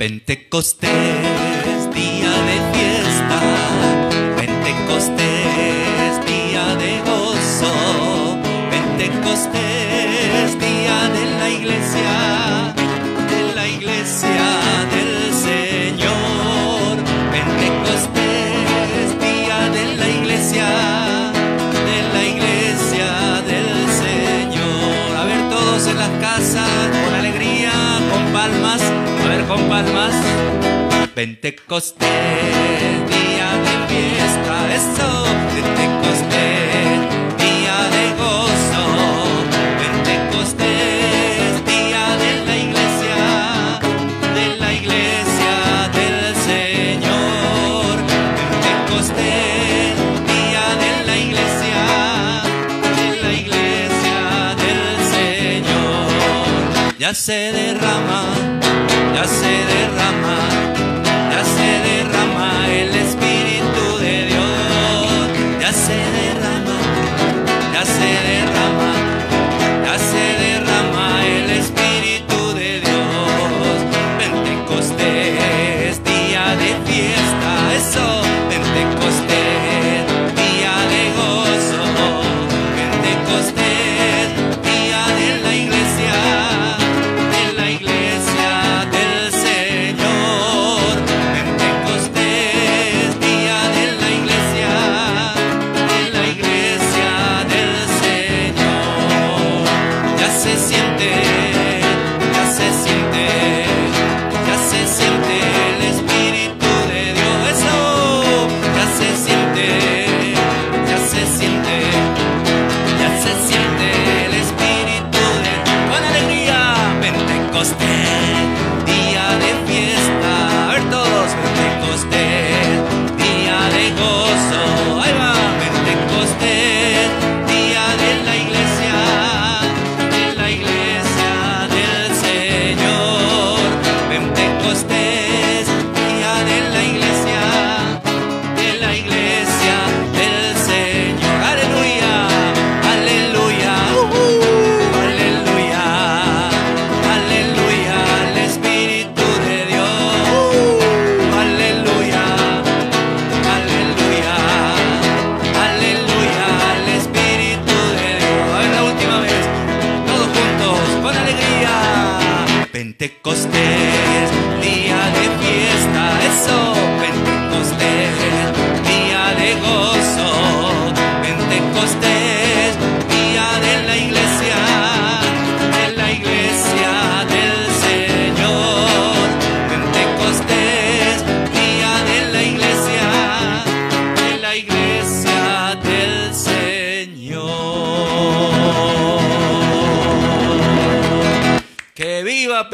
Pentecostés, Pentecostés, día de fiesta, eso, Pentecostés, día de gozo, Pentecostés, día de la iglesia, de la iglesia del Señor, Pentecostés, día de la iglesia, de la iglesia del Señor, ya se derrama,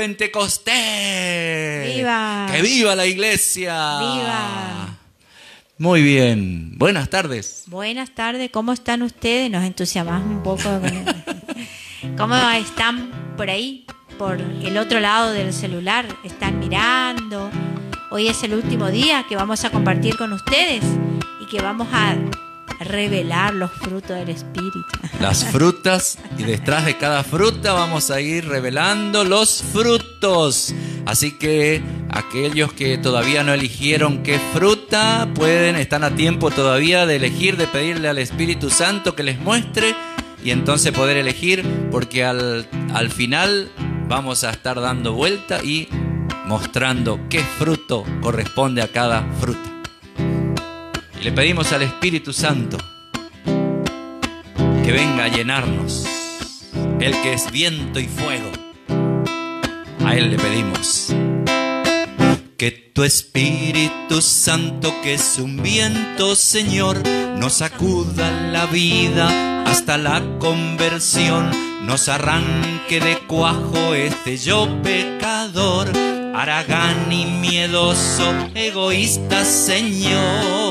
Pentecostés! ¡Viva! ¡Que viva la iglesia! ¡Viva! Muy bien. Buenas tardes. Buenas tardes, ¿cómo están ustedes? Nos entusiasmamos un poco. ¿Cómo están por ahí? Por el otro lado del celular. ¿Están mirando? Hoy es el último día que vamos a compartir con ustedes y que vamos a revelar los frutos del Espíritu. Las frutas y detrás de cada fruta vamos a ir revelando los frutos. Así que aquellos que todavía no eligieron qué fruta pueden, están a tiempo todavía de elegir, de pedirle al Espíritu Santo que les muestre y entonces poder elegir porque al, al final vamos a estar dando vuelta y mostrando qué fruto corresponde a cada fruta. Le pedimos al Espíritu Santo que venga a llenarnos. El que es viento y fuego. A Él le pedimos. Que tu Espíritu Santo, que es un viento, Señor, nos sacuda la vida hasta la conversión, nos arranque de cuajo este yo pecador, aragán y miedoso, egoísta, Señor.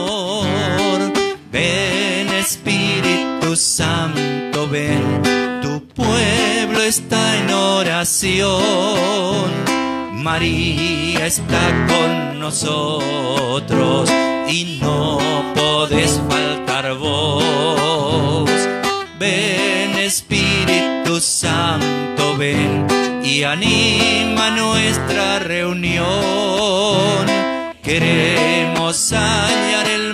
Ven Espíritu Santo, ven, tu pueblo está en oración. María está con nosotros y no podés faltar vos. Ven Espíritu Santo, ven y anima nuestra reunión. Queremos hallar el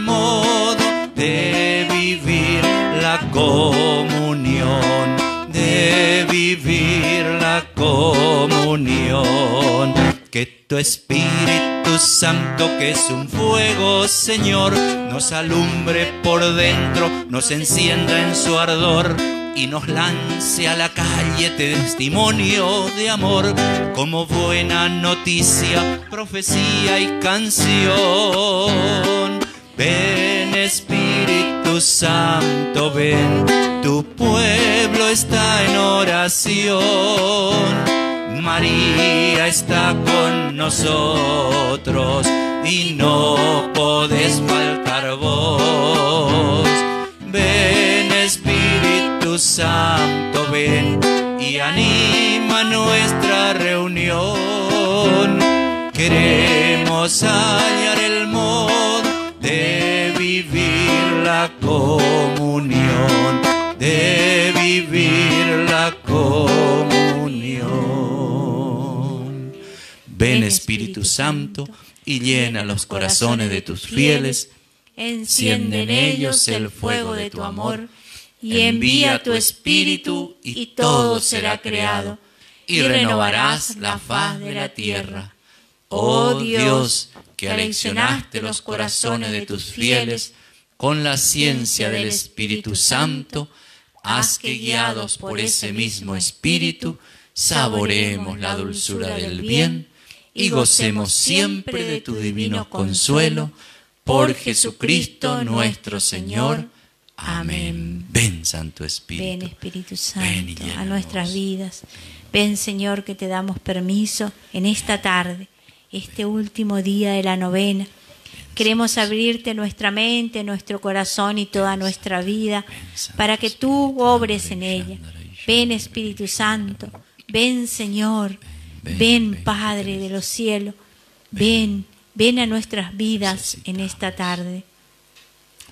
comunión, de vivir la comunión. Que tu Espíritu Santo, que es un fuego, Señor, nos alumbre por dentro, nos encienda en su ardor y nos lance a la calle testimonio de amor como buena noticia, profecía y canción. Ven Espíritu Santo, ven, tu pueblo está en oración. María está con nosotros y no podés faltar vos. Ven Espíritu Santo, ven y anima nuestra reunión. Queremos hallar el la comunión, de vivir la comunión. Ven Espíritu Santo y llena los corazones de tus fieles, enciende en ellos el fuego de tu amor, y envía tu Espíritu y todo será creado, y renovarás la faz de la tierra. Oh Dios, que aleccionaste los corazones de tus fieles con la ciencia del Espíritu Santo, haz que guiados por ese mismo Espíritu, saboreemos la dulzura del bien y gocemos siempre de tu divino consuelo, por Jesucristo nuestro Señor. Amén. Ven, Santo Espíritu. Ven Espíritu Santo Ven a nuestras vidas. Ven Señor que te damos permiso en esta tarde, este último día de la novena. Queremos abrirte nuestra mente, nuestro corazón y toda nuestra vida para que tú obres en ella. Ven Espíritu Santo, ven Señor, ven Padre de los cielos, ven, ven a nuestras vidas en esta tarde.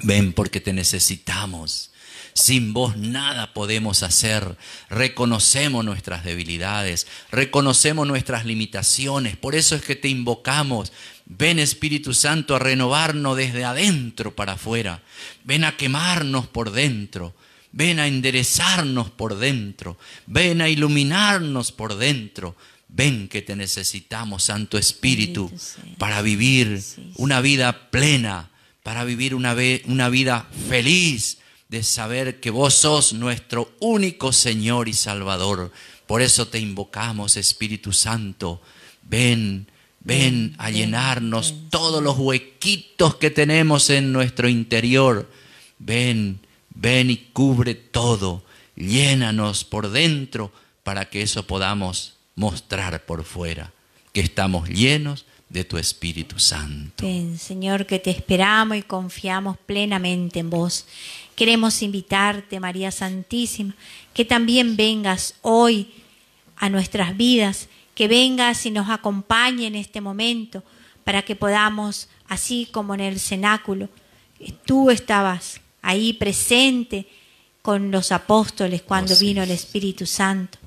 Ven porque te necesitamos. Sin vos nada podemos hacer. Reconocemos nuestras debilidades, reconocemos nuestras limitaciones. Por eso es que te invocamos. Ven Espíritu Santo a renovarnos desde adentro para afuera. Ven a quemarnos por dentro. Ven a enderezarnos por dentro. Ven a iluminarnos por dentro. Ven que te necesitamos, Santo Espíritu, para vivir una vida plena, para vivir una, una vida feliz de saber que vos sos nuestro único Señor y Salvador. Por eso te invocamos, Espíritu Santo. Ven, ven a llenarnos todos los huequitos que tenemos en nuestro interior. Ven, ven y cubre todo. Llénanos por dentro para que eso podamos mostrar por fuera, que estamos llenos de tu Espíritu Santo. Ven, Señor, que te esperamos y confiamos plenamente en vos. Queremos invitarte, María Santísima, que también vengas hoy a nuestras vidas, que vengas y nos acompañe en este momento, para que podamos, así como en el cenáculo, tú estabas ahí presente con los apóstoles cuando Oh, sí. vino el Espíritu Santo.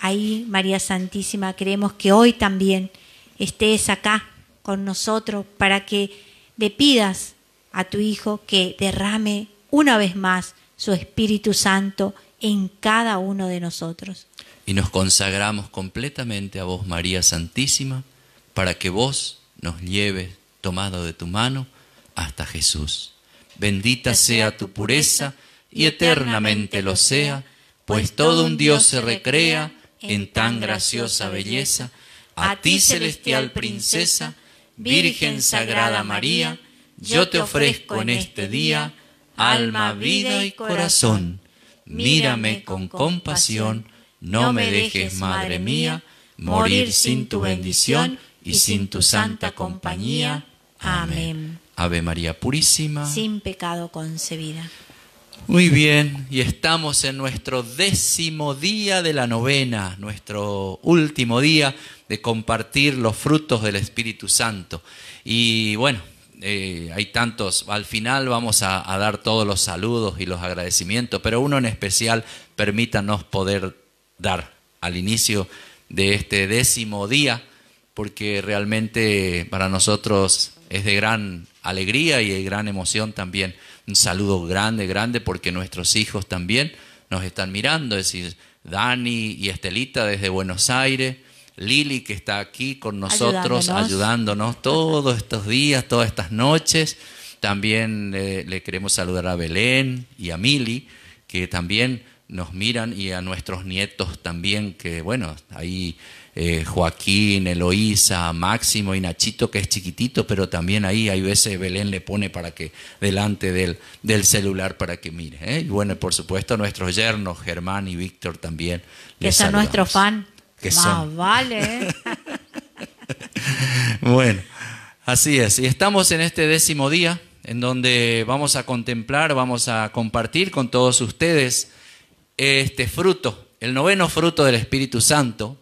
Ahí, María Santísima, queremos que hoy también estés acá con nosotros para que le pidas a tu Hijo que derrame una vez más su Espíritu Santo en cada uno de nosotros. Y nos consagramos completamente a vos, María Santísima, para que vos nos lleves tomado de tu mano hasta Jesús. Bendita sea tu pureza y eternamente lo sea, pues todo un Dios se recrea en tan graciosa belleza. A ti, celestial princesa, Virgen Sagrada María, yo te ofrezco en este día alma, vida y corazón. Mírame con compasión, no me dejes, Madre mía, morir sin tu bendición y sin tu santa compañía. Amén. Ave María Purísima. Sin pecado concebida. Muy bien, y estamos en nuestro décimo día de la novena, nuestro último día de compartir los frutos del Espíritu Santo. Y bueno, eh, hay tantos, al final vamos a, a dar todos los saludos y los agradecimientos, pero uno en especial, permítanos poder dar al inicio de este décimo día, porque realmente para nosotros es de gran alegría y de gran emoción también. Un saludo grande, grande, porque nuestros hijos también nos están mirando, es decir, Dani y Estelita desde Buenos Aires, Lili que está aquí con nosotros, ayudándonos, todos estos días, todas estas noches. También eh, le queremos saludar a Belén y a Mili, que también nos miran, y a nuestros nietos también, que bueno, ahí eh, Joaquín, Eloísa, Máximo y Nachito, que es chiquitito, pero también ahí hay veces Belén le pone para que, delante del, del celular para que mire. ¿eh? Y bueno, por supuesto, nuestros yernos, Germán y Víctor también. Que son nuestros fan. Que son. vale. ¿eh? bueno, así es. Y estamos en este décimo día en donde vamos a contemplar, vamos a compartir con todos ustedes este fruto, el noveno fruto del Espíritu Santo,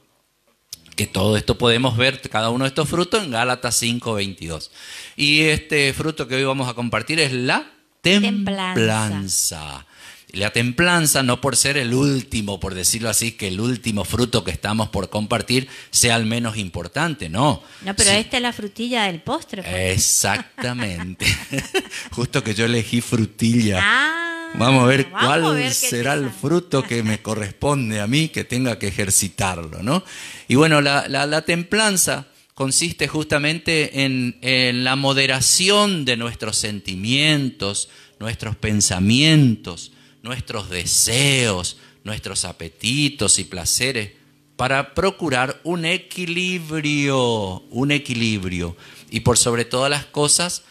que todo esto podemos ver, cada uno de estos frutos en Gálatas 5:22. Y este fruto que hoy vamos a compartir es la templanza. La templanza, no por ser el último, por decirlo así, que el último fruto que estamos por compartir sea el menos importante, no. No, pero esta es la frutilla del postre. Pues. Exactamente. Justo que yo elegí frutilla. Ah. Vamos a ver cuál será el fruto que me corresponde a mí, que tenga que ejercitarlo, ¿no? Y bueno, la, templanza consiste justamente en, en, la moderación de nuestros sentimientos, nuestros pensamientos, nuestros deseos, nuestros apetitos y placeres, para procurar un equilibrio, un equilibrio. Y por sobre todas las cosas,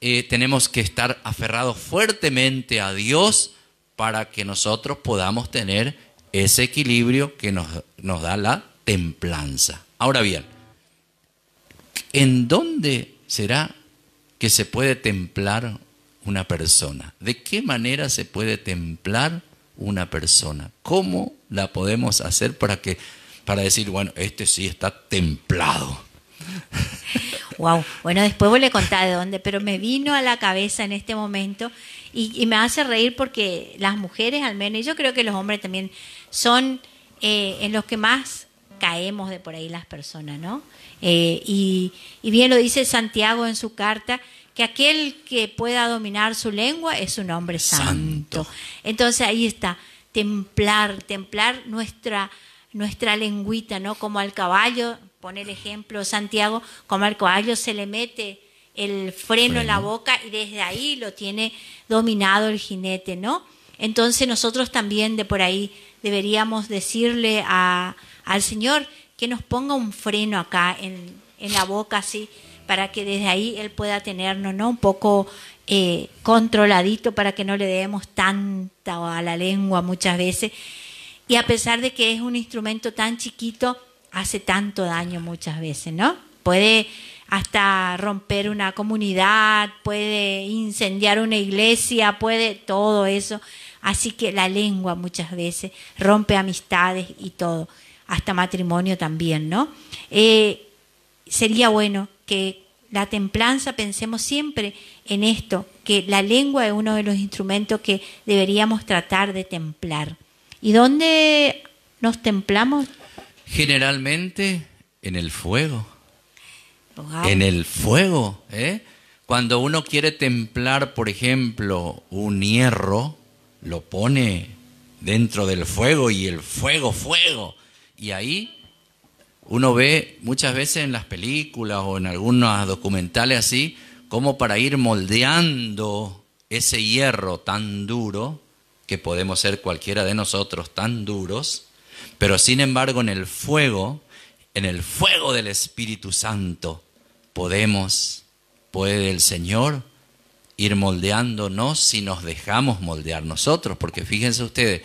eh, tenemos que estar aferrados fuertemente a Dios para que nosotros podamos tener ese equilibrio que nos, nos da la templanza. Ahora bien, ¿en dónde será que se puede templar una persona? ¿De qué manera se puede templar una persona? ¿Cómo la podemos hacer para que para decir, bueno, este sí está templado? Wow. Bueno, después voy a contar de dónde, pero me vino a la cabeza en este momento y, me hace reír porque las mujeres al menos, y yo creo que los hombres también, son eh, en los que más caemos de por ahí las personas, ¿no? Eh, y, bien lo dice Santiago en su carta, que aquel que pueda dominar su lengua es un hombre santo. Entonces ahí está, templar, templar nuestra, nuestra lengüita, ¿no? Como al caballo pone el ejemplo Santiago, como al caballo se le mete el freno, en la boca y desde ahí lo tiene dominado el jinete, ¿no? Entonces nosotros también de por ahí deberíamos decirle a, al Señor que nos ponga un freno acá en, en, la boca, así, para que desde ahí Él pueda tenernos, ¿no? Un poco eh, controladito para que no le demos tanta a la lengua muchas veces. Y a pesar de que es un instrumento tan chiquito, hace tanto daño muchas veces, ¿no? Puede hasta romper una comunidad, puede incendiar una iglesia, puede todo eso. Así que la lengua muchas veces rompe amistades y todo, hasta matrimonio también, ¿no? Eh, sería bueno que la templanza pensemos siempre en esto, que la lengua es uno de los instrumentos que deberíamos tratar de templar. ¿Y dónde nos templamos? Generalmente en el fuego. En el fuego. ¿eh? Cuando uno quiere templar, por ejemplo, un hierro, lo pone dentro del fuego y el fuego, fuego. Y ahí uno ve muchas veces en las películas o en algunos documentales así, como para ir moldeando ese hierro tan duro, que podemos ser cualquiera de nosotros tan duros, pero sin embargo en el fuego, en el fuego del Espíritu Santo, podemos, puede el Señor ir moldeándonos si nos dejamos moldear nosotros, porque fíjense ustedes,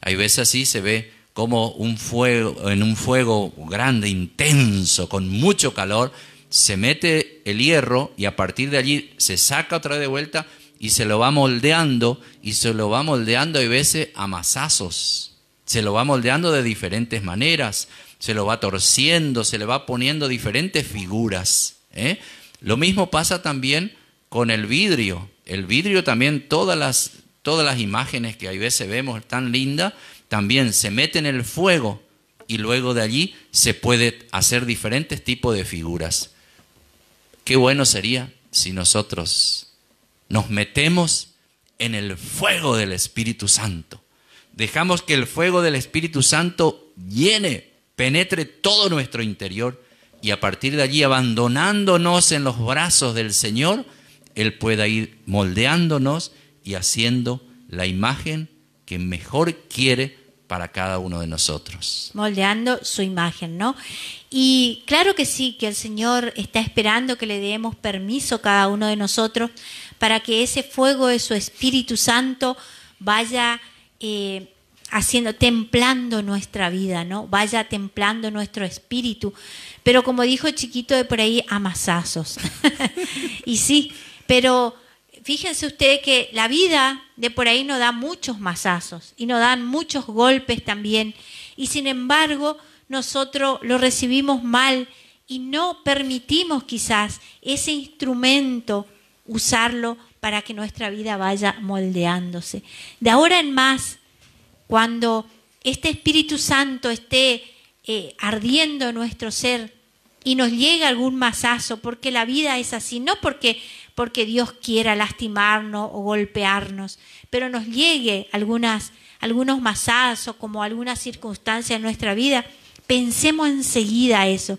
hay veces así se ve como un fuego, en un fuego grande, intenso, con mucho calor, se mete el hierro y a partir de allí se saca otra vez de vuelta y se lo va moldeando y se lo va moldeando hay veces a masazos se lo va moldeando de diferentes maneras, se lo va torciendo, se le va poniendo diferentes figuras. ¿eh? Lo mismo pasa también con el vidrio. El vidrio también, todas las, todas las imágenes que a veces vemos tan lindas, también se mete en el fuego y luego de allí se puede hacer diferentes tipos de figuras. Qué bueno sería si nosotros nos metemos en el fuego del Espíritu Santo. Dejamos que el fuego del Espíritu Santo llene, penetre todo nuestro interior y a partir de allí, abandonándonos en los brazos del Señor, Él pueda ir moldeándonos y haciendo la imagen que mejor quiere para cada uno de nosotros. Moldeando su imagen, ¿no? Y claro que sí, que el Señor está esperando que le demos permiso a cada uno de nosotros para que ese fuego de su Espíritu Santo vaya eh, haciendo, templando nuestra vida, ¿no? Vaya templando nuestro espíritu. Pero como dijo chiquito de por ahí, amasazos. y sí, pero fíjense ustedes que la vida de por ahí nos da muchos masazos y nos dan muchos golpes también. Y sin embargo, nosotros lo recibimos mal y no permitimos quizás ese instrumento usarlo para que nuestra vida vaya moldeándose. De ahora en más, cuando este Espíritu Santo esté eh, ardiendo en nuestro ser y nos llega algún masazo, porque la vida es así, no porque porque Dios quiera lastimarnos o golpearnos, pero nos llegue algunas, algunos masazos, como alguna circunstancia en nuestra vida, pensemos enseguida eso,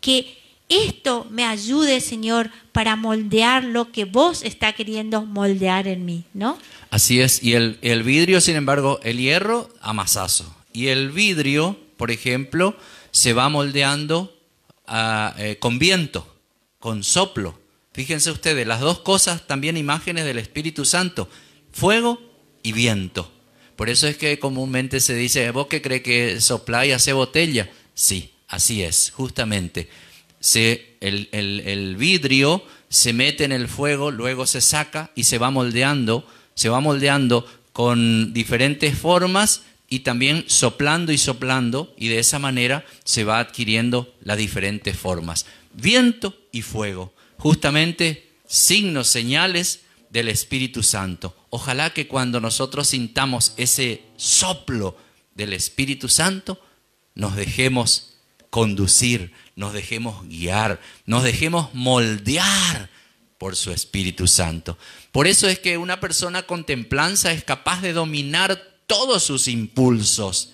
que esto me ayude, Señor, para moldear lo que vos está queriendo moldear en mí, ¿no? Así es, y el, vidrio, sin embargo, el hierro a masazo. Y el vidrio, por ejemplo, se va moldeando ah, eh, con viento, con soplo. Fíjense ustedes, las dos cosas también imágenes del Espíritu Santo, fuego y viento. Por eso es que comúnmente se dice, ¿vos qué crees que sopla y hace botella? Sí, así es, justamente. Se, el, el vidrio se mete en el fuego, luego se saca y se va moldeando, se va moldeando con diferentes formas y también soplando y soplando y de esa manera se va adquiriendo las diferentes formas. Viento y fuego justamente signos, señales del Espíritu Santo. Ojalá que cuando nosotros sintamos ese soplo del Espíritu Santo, nos dejemos conducir, nos dejemos guiar, nos dejemos moldear por su Espíritu Santo. Por eso es que una persona con templanza es capaz de dominar todos sus impulsos,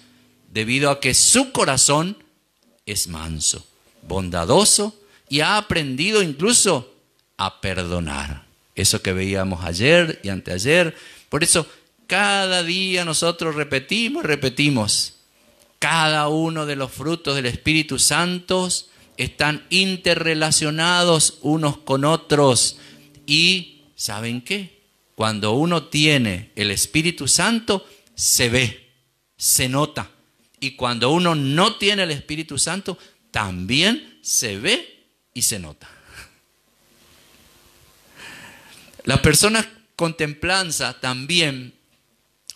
debido a que su corazón es manso, bondadoso y ha aprendido incluso a perdonar. Eso que veíamos ayer y anteayer. Por eso cada día nosotros repetimos, repetimos. Cada uno de los frutos del Espíritu Santo están interrelacionados unos con otros. Y ¿saben qué? Cuando uno tiene el Espíritu Santo, se ve, se nota. Y cuando uno no tiene el Espíritu Santo, también se ve y se nota. Las personas con templanza también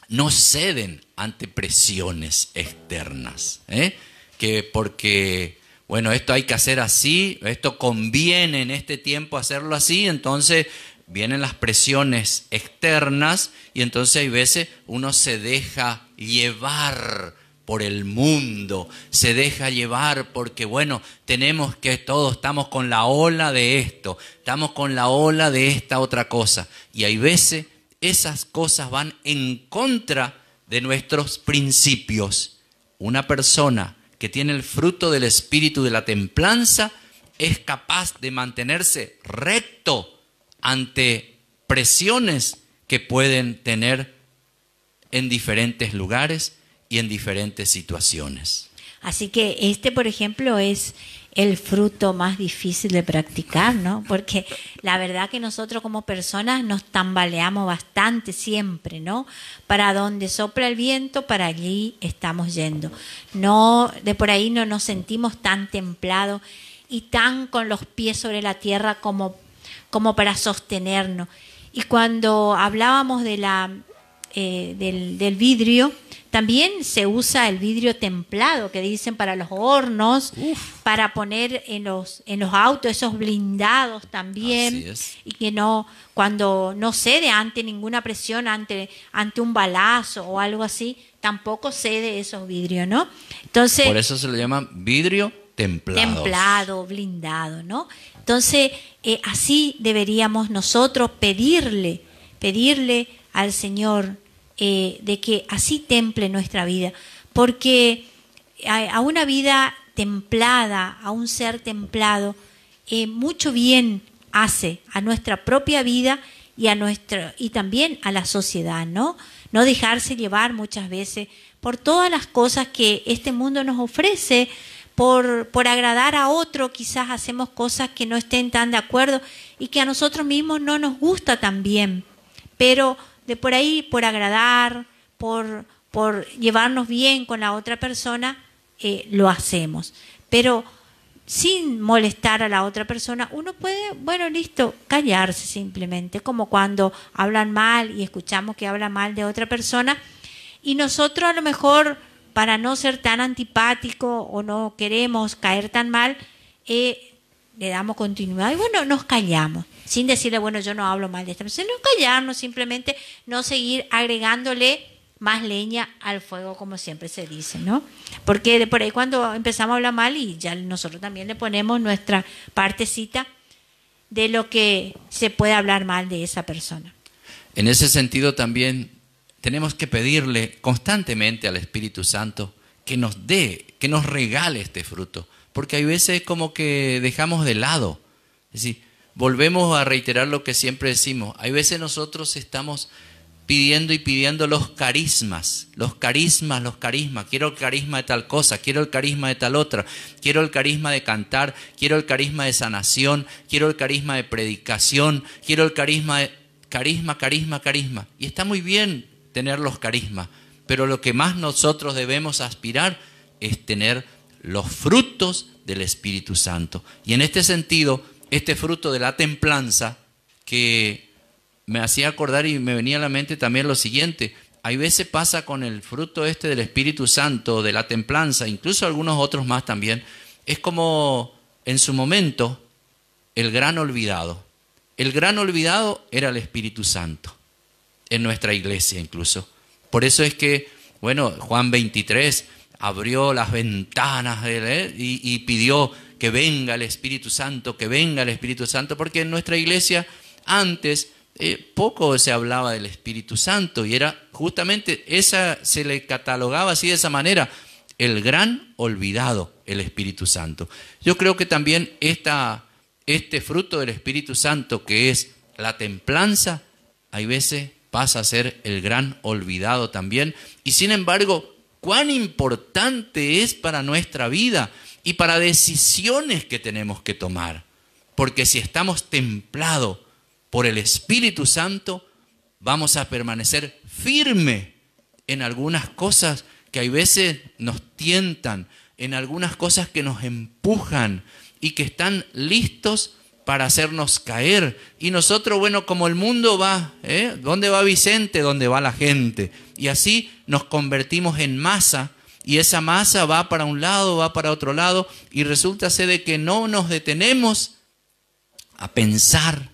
no ceden ante presiones externas, ¿eh? que porque, bueno, esto hay que hacer así, esto conviene en este tiempo hacerlo así, entonces vienen las presiones externas y entonces hay veces uno se deja llevar por el mundo, se deja llevar porque, bueno, tenemos que todos estamos con la ola de esto, estamos con la ola de esta otra cosa. Y hay veces esas cosas van en contra de nuestros principios. Una persona que tiene el fruto del espíritu de la templanza es capaz de mantenerse recto ante presiones que pueden tener en diferentes lugares y en diferentes situaciones. Así que este, por ejemplo, es el fruto más difícil de practicar, ¿no? Porque la verdad que nosotros como personas nos tambaleamos bastante siempre, ¿no? Para donde sopla el viento, para allí estamos yendo. No, de por ahí no nos sentimos tan templados y tan con los pies sobre la tierra como, como para sostenernos. Y cuando hablábamos de la, eh, del, del vidrio, también se usa el vidrio templado que dicen para los hornos, para poner en los, en los autos esos blindados también. Y que no, cuando no cede ante ninguna presión, ante, ante un balazo o algo así, tampoco cede esos vidrios, ¿no? Entonces, Por eso se le llama vidrio templado. templado, blindado, ¿no? Entonces, eh, así deberíamos nosotros pedirle, pedirle al Señor eh, de que así temple nuestra vida, porque a, una vida templada, a un ser templado, eh, mucho bien hace a nuestra propia vida y a nuestra y también a la sociedad, ¿no? No dejarse llevar muchas veces por todas las cosas que este mundo nos ofrece, por, por agradar a otro, quizás hacemos cosas que no estén tan de acuerdo y que a nosotros mismos no nos gusta también. Pero de por ahí, por agradar, por, por llevarnos bien con la otra persona, eh, lo hacemos. Pero sin molestar a la otra persona, uno puede, bueno, listo, callarse simplemente, como cuando hablan mal y escuchamos que habla mal de otra persona, y nosotros a lo mejor, para no ser tan antipático o no queremos caer tan mal, eh, le damos continuidad y bueno, nos callamos, sin decirle, bueno, yo no hablo mal de esta persona, no callarnos, simplemente no seguir agregándole más leña al fuego, como siempre se dice, ¿no? Porque de por ahí cuando empezamos a hablar mal y ya nosotros también le ponemos nuestra partecita de lo que se puede hablar mal de esa persona. En ese sentido también tenemos que pedirle constantemente al Espíritu Santo que nos dé, que nos regale este fruto, porque hay veces como que dejamos de lado. Es decir, volvemos a reiterar lo que siempre decimos. Hay veces nosotros estamos pidiendo y pidiendo los carismas, los carismas, los carismas. Quiero el carisma de tal cosa, quiero el carisma de tal otra, quiero el carisma de cantar, quiero el carisma de sanación, quiero el carisma de predicación, quiero el carisma de carisma, carisma, carisma. Y está muy bien tener los carismas, pero lo que más nosotros debemos aspirar es tener los frutos del Espíritu Santo. Y en este sentido, este fruto de la templanza que me hacía acordar y me venía a la mente también lo siguiente. Hay veces pasa con el fruto este del Espíritu Santo, de la templanza, incluso algunos otros más también, es como en su momento el gran olvidado. El gran olvidado era el Espíritu Santo, en nuestra iglesia incluso. Por eso es que, bueno, Juan 23 abrió las ventanas de y, y pidió que venga el Espíritu Santo, que venga el Espíritu Santo, porque en nuestra iglesia antes eh, poco se hablaba del Espíritu Santo y era justamente esa, se le catalogaba así de esa manera, el gran olvidado, el Espíritu Santo. Yo creo que también esta, este fruto del Espíritu Santo, que es la templanza, hay veces pasa a ser el gran olvidado también. Y sin embargo, cuán importante es para nuestra vida y para decisiones que tenemos que tomar. Porque si estamos templados, por el Espíritu Santo, vamos a permanecer firme en algunas cosas que hay veces nos tientan, en algunas cosas que nos empujan y que están listos para hacernos caer. Y nosotros, bueno, como el mundo va, ¿eh? ¿dónde va Vicente? ¿Dónde va la gente? Y así nos convertimos en masa y esa masa va para un lado, va para otro lado y resulta ser de que no nos detenemos a pensar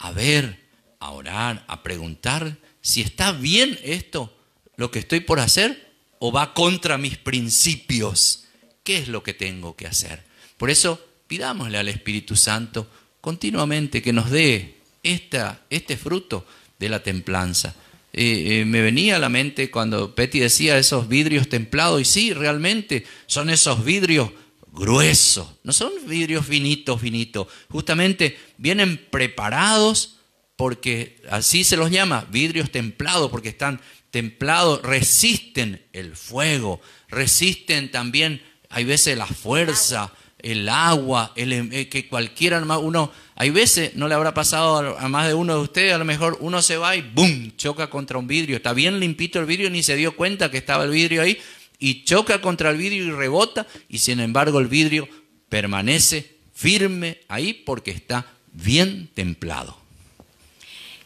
a ver, a orar, a preguntar si está bien esto, lo que estoy por hacer, o va contra mis principios. ¿Qué es lo que tengo que hacer? Por eso pidámosle al Espíritu Santo continuamente que nos dé esta, este fruto de la templanza. Eh, eh, me venía a la mente cuando Petty decía esos vidrios templados, y sí, realmente son esos vidrios gruesos, no son vidrios finitos, finitos, justamente vienen preparados porque así se los llama, vidrios templados, porque están templados, resisten el fuego, resisten también, hay veces la fuerza, el agua, el, eh, que cualquiera, uno, hay veces, no le habrá pasado a más de uno de ustedes, a lo mejor uno se va y ¡boom! choca contra un vidrio, está bien limpito el vidrio, ni se dio cuenta que estaba el vidrio ahí, y choca contra el vidrio y rebota, y sin embargo el vidrio permanece firme ahí porque está bien templado.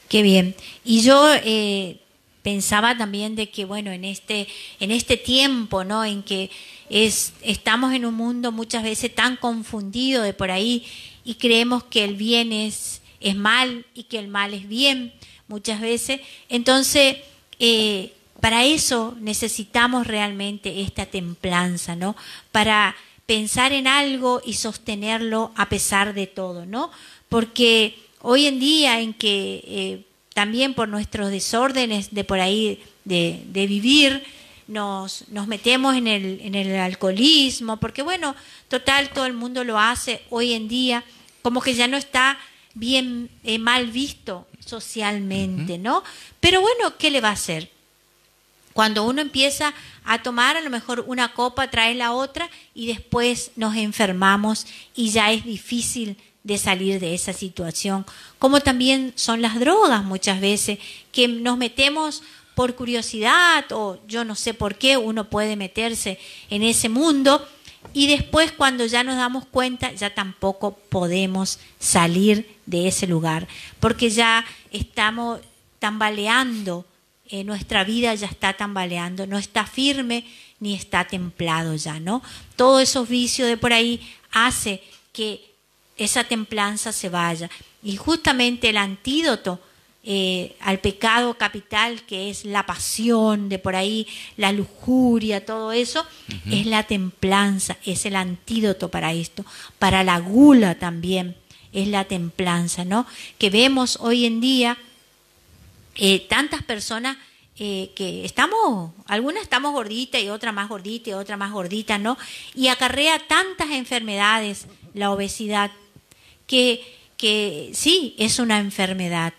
Qué bien. Y yo eh, pensaba también de que, bueno, en este, en este tiempo, ¿no? En que es, estamos en un mundo muchas veces tan confundido de por ahí y creemos que el bien es, es mal y que el mal es bien muchas veces. Entonces, eh, para eso necesitamos realmente esta templanza, ¿no? Para pensar en algo y sostenerlo a pesar de todo, ¿no? Porque hoy en día en que eh, también por nuestros desórdenes de por ahí de, vivir, nos, nos, metemos en el, en el alcoholismo, porque bueno, total, todo el mundo lo hace hoy en día, como que ya no está bien eh, mal visto socialmente, ¿no? Pero bueno, ¿qué le va a hacer? Cuando uno empieza a tomar, a lo mejor una copa trae la otra y después nos enfermamos y ya es difícil de salir de esa situación. Como también son las drogas muchas veces, que nos metemos por curiosidad o yo no sé por qué uno puede meterse en ese mundo y después cuando ya nos damos cuenta ya tampoco podemos salir de ese lugar porque ya estamos tambaleando eh, nuestra vida ya está tambaleando, no está firme ni está templado ya, ¿no? Todos esos vicios de por ahí hace que esa templanza se vaya. Y justamente el antídoto eh, al pecado capital, que es la pasión de por ahí, la lujuria, todo eso, es la templanza, es el antídoto para esto, para la gula también, es la templanza, ¿no? Que vemos hoy en día eh, tantas personas eh, que estamos, algunas estamos gorditas y otra más gordita y otra más gordita, ¿no? Y acarrea tantas enfermedades la obesidad, que, que sí, es una enfermedad.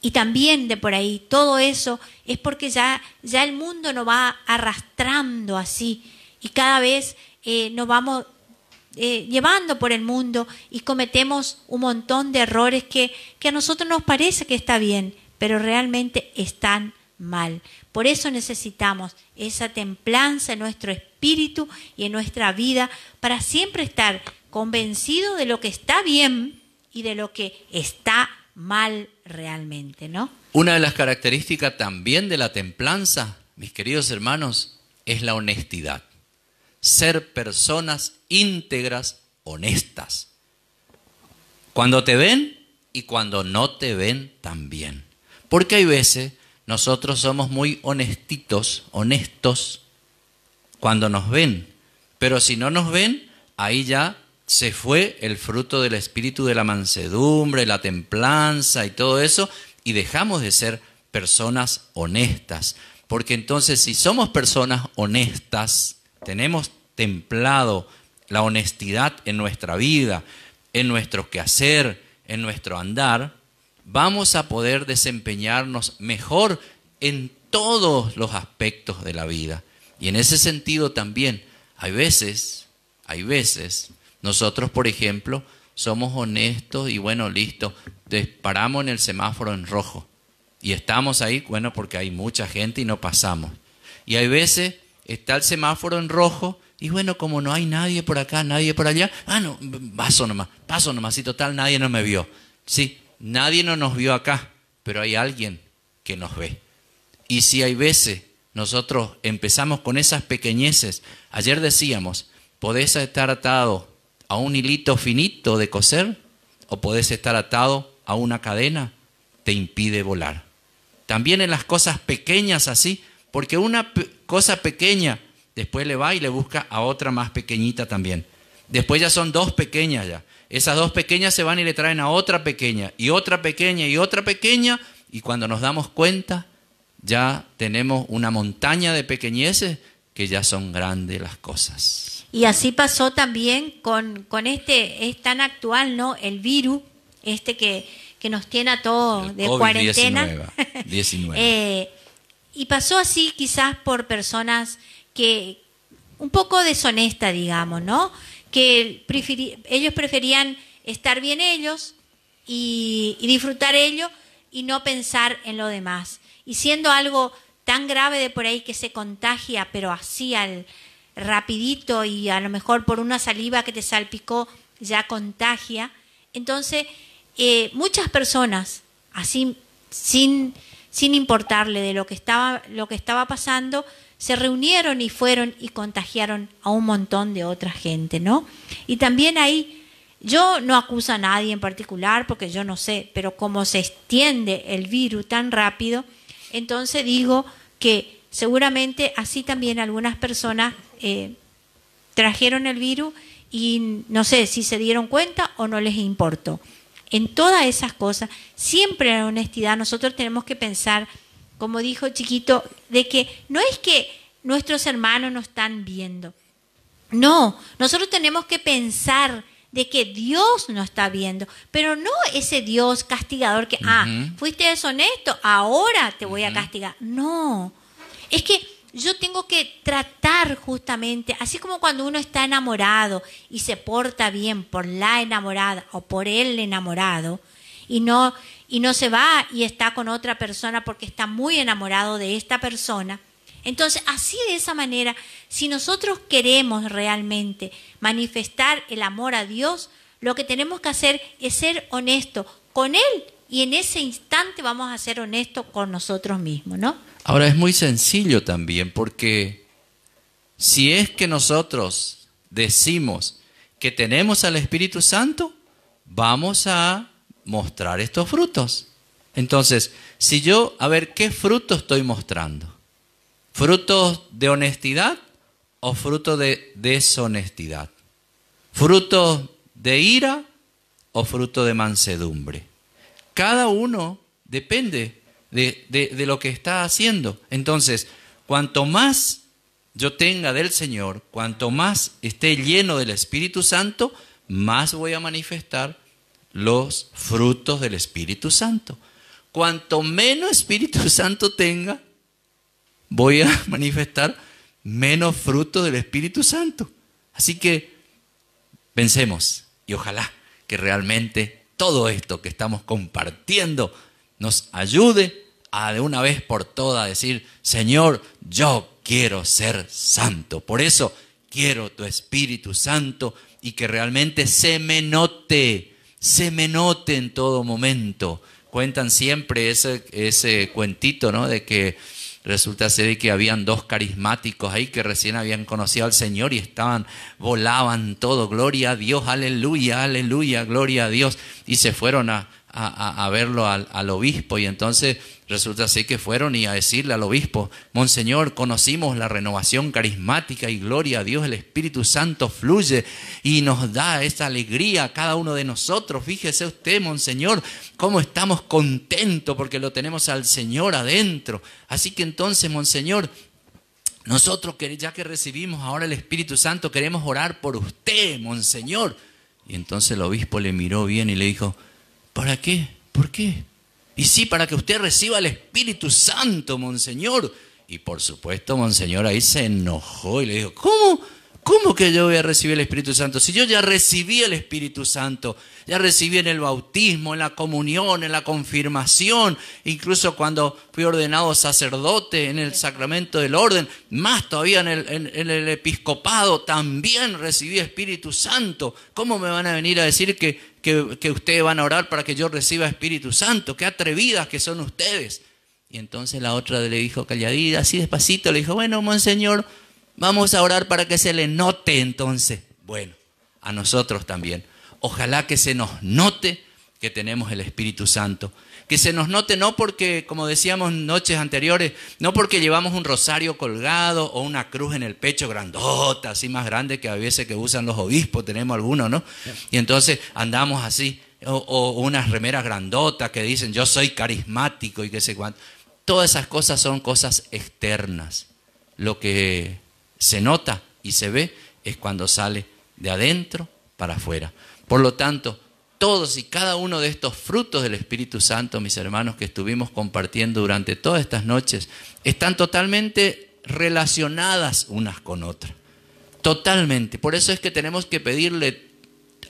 Y también de por ahí, todo eso es porque ya, ya el mundo nos va arrastrando así y cada vez eh, nos vamos eh, llevando por el mundo y cometemos un montón de errores que, que a nosotros nos parece que está bien, pero realmente están mal. Por eso necesitamos esa templanza en nuestro espíritu y en nuestra vida para siempre estar convencido de lo que está bien y de lo que está mal realmente, ¿no? Una de las características también de la templanza, mis queridos hermanos, es la honestidad. Ser personas íntegras, honestas. Cuando te ven y cuando no te ven también. Porque hay veces nosotros somos muy honestitos, honestos, cuando nos ven. Pero si no nos ven, ahí ya se fue el fruto del espíritu de la mansedumbre, la templanza y todo eso, y dejamos de ser personas honestas. Porque entonces si somos personas honestas, tenemos templado la honestidad en nuestra vida, en nuestro quehacer, en nuestro andar, vamos a poder desempeñarnos mejor en todos los aspectos de la vida. Y en ese sentido también, hay veces, hay veces, nosotros, por ejemplo, somos honestos y bueno, listo, paramos en el semáforo en rojo. Y estamos ahí, bueno, porque hay mucha gente y no pasamos. Y hay veces está el semáforo en rojo y bueno, como no hay nadie por acá, nadie por allá, ah, no, paso nomás, paso nomás, y total nadie no me vio. Sí, Nadie no nos vio acá, pero hay alguien que nos ve. Y si hay veces nosotros empezamos con esas pequeñeces, ayer decíamos, podés estar atado a un hilito finito de coser o podés estar atado a una cadena, te impide volar. También en las cosas pequeñas así, porque una cosa pequeña después le va y le busca a otra más pequeñita también. Después ya son dos pequeñas ya. Esas dos pequeñas se van y le traen a otra pequeña, y otra pequeña, y otra pequeña, y cuando nos damos cuenta, ya tenemos una montaña de pequeñeces que ya son grandes las cosas. Y así pasó también con, con este, es tan actual, ¿no? El virus, este que, que nos tiene a todos de cuarentena. 19. Eh, y pasó así quizás por personas que, un poco deshonestas, digamos, ¿no? que ellos preferían estar bien ellos y, disfrutar ellos y no pensar en lo demás. Y siendo algo tan grave de por ahí que se contagia, pero así al rapidito y a lo mejor por una saliva que te salpicó ya contagia. Entonces, eh, muchas personas, así sin, sin importarle de lo que estaba, lo que estaba pasando, se reunieron y fueron y contagiaron a un montón de otra gente, ¿no? Y también ahí, yo no acuso a nadie en particular porque yo no sé, pero como se extiende el virus tan rápido, entonces digo que seguramente así también algunas personas eh, trajeron el virus y no sé si se dieron cuenta o no les importó. En todas esas cosas, siempre en honestidad, nosotros tenemos que pensar, como dijo Chiquito, de que no es que nuestros hermanos nos están viendo. No, nosotros tenemos que pensar de que Dios nos está viendo, pero no ese Dios castigador que, ah, fuiste deshonesto, ahora te voy a castigar. No, es que yo tengo que tratar justamente, así como cuando uno está enamorado y se porta bien por la enamorada o por el enamorado, y no, y no se va y está con otra persona porque está muy enamorado de esta persona, entonces, así de esa manera, si nosotros queremos realmente manifestar el amor a Dios, lo que tenemos que hacer es ser honesto con Él y en ese instante vamos a ser honestos con nosotros mismos, ¿no? Ahora es muy sencillo también porque si es que nosotros decimos que tenemos al Espíritu Santo, vamos a mostrar estos frutos. Entonces, si yo, a ver, ¿qué fruto estoy mostrando? ¿Frutos de honestidad o fruto de deshonestidad? ¿Fruto de ira o fruto de mansedumbre? Cada uno depende de, de, lo que está haciendo. Entonces, cuanto más yo tenga del Señor, cuanto más esté lleno del Espíritu Santo, más voy a manifestar los frutos del Espíritu Santo. Cuanto menos Espíritu Santo tenga, voy a manifestar menos fruto del Espíritu Santo. Así que pensemos y ojalá que realmente todo esto que estamos compartiendo nos ayude a de una vez por todas decir, Señor, yo quiero ser santo. Por eso quiero tu Espíritu Santo y que realmente se me note, se me note en todo momento. Cuentan siempre ese, ese cuentito, ¿no? De que Resulta ser que habían dos carismáticos ahí que recién habían conocido al Señor y estaban, volaban todo, gloria a Dios, aleluya, aleluya, gloria a Dios. Y se fueron a, a, verlo al, al, obispo y entonces resulta así que fueron y a decirle al obispo, Monseñor, conocimos la renovación carismática y gloria a Dios, el Espíritu Santo fluye y nos da esa alegría a cada uno de nosotros. Fíjese usted, Monseñor, cómo estamos contentos porque lo tenemos al Señor adentro. Así que entonces, Monseñor, nosotros ya que recibimos ahora el Espíritu Santo, queremos orar por usted, Monseñor. Y entonces el obispo le miró bien y le dijo, ¿Para qué? ¿Por qué? Y sí, para que usted reciba el Espíritu Santo, Monseñor. Y por supuesto, Monseñor ahí se enojó y le dijo, ¿cómo? ¿Cómo que yo voy a recibir el Espíritu Santo? Si yo ya recibí el Espíritu Santo, ya recibí en el bautismo, en la comunión, en la confirmación, incluso cuando fui ordenado sacerdote en el sacramento del orden, más todavía en el, episcopado, también recibí Espíritu Santo. ¿Cómo me van a venir a decir que, que, que ustedes van a orar para que yo reciba Espíritu Santo? Qué atrevidas que son ustedes. Y entonces la otra le dijo calladita, así despacito, le dijo, bueno, monseñor, Vamos a orar para que se le note entonces. Bueno, a nosotros también. Ojalá que se nos note que tenemos el Espíritu Santo. Que se nos note no porque, como decíamos noches anteriores, no porque llevamos un rosario colgado o una cruz en el pecho grandota, así más grande que a veces que usan los obispos, tenemos algunos, ¿no? Y entonces andamos así, o, o unas remeras grandotas que dicen yo soy carismático y qué sé cuánto. Todas esas cosas son cosas externas. Lo que se nota y se ve es cuando sale de adentro para afuera. Por lo tanto, todos y cada uno de estos frutos del Espíritu Santo, mis hermanos, que estuvimos compartiendo durante todas estas noches, están totalmente relacionadas unas con otras. Totalmente. Por eso es que tenemos que pedirle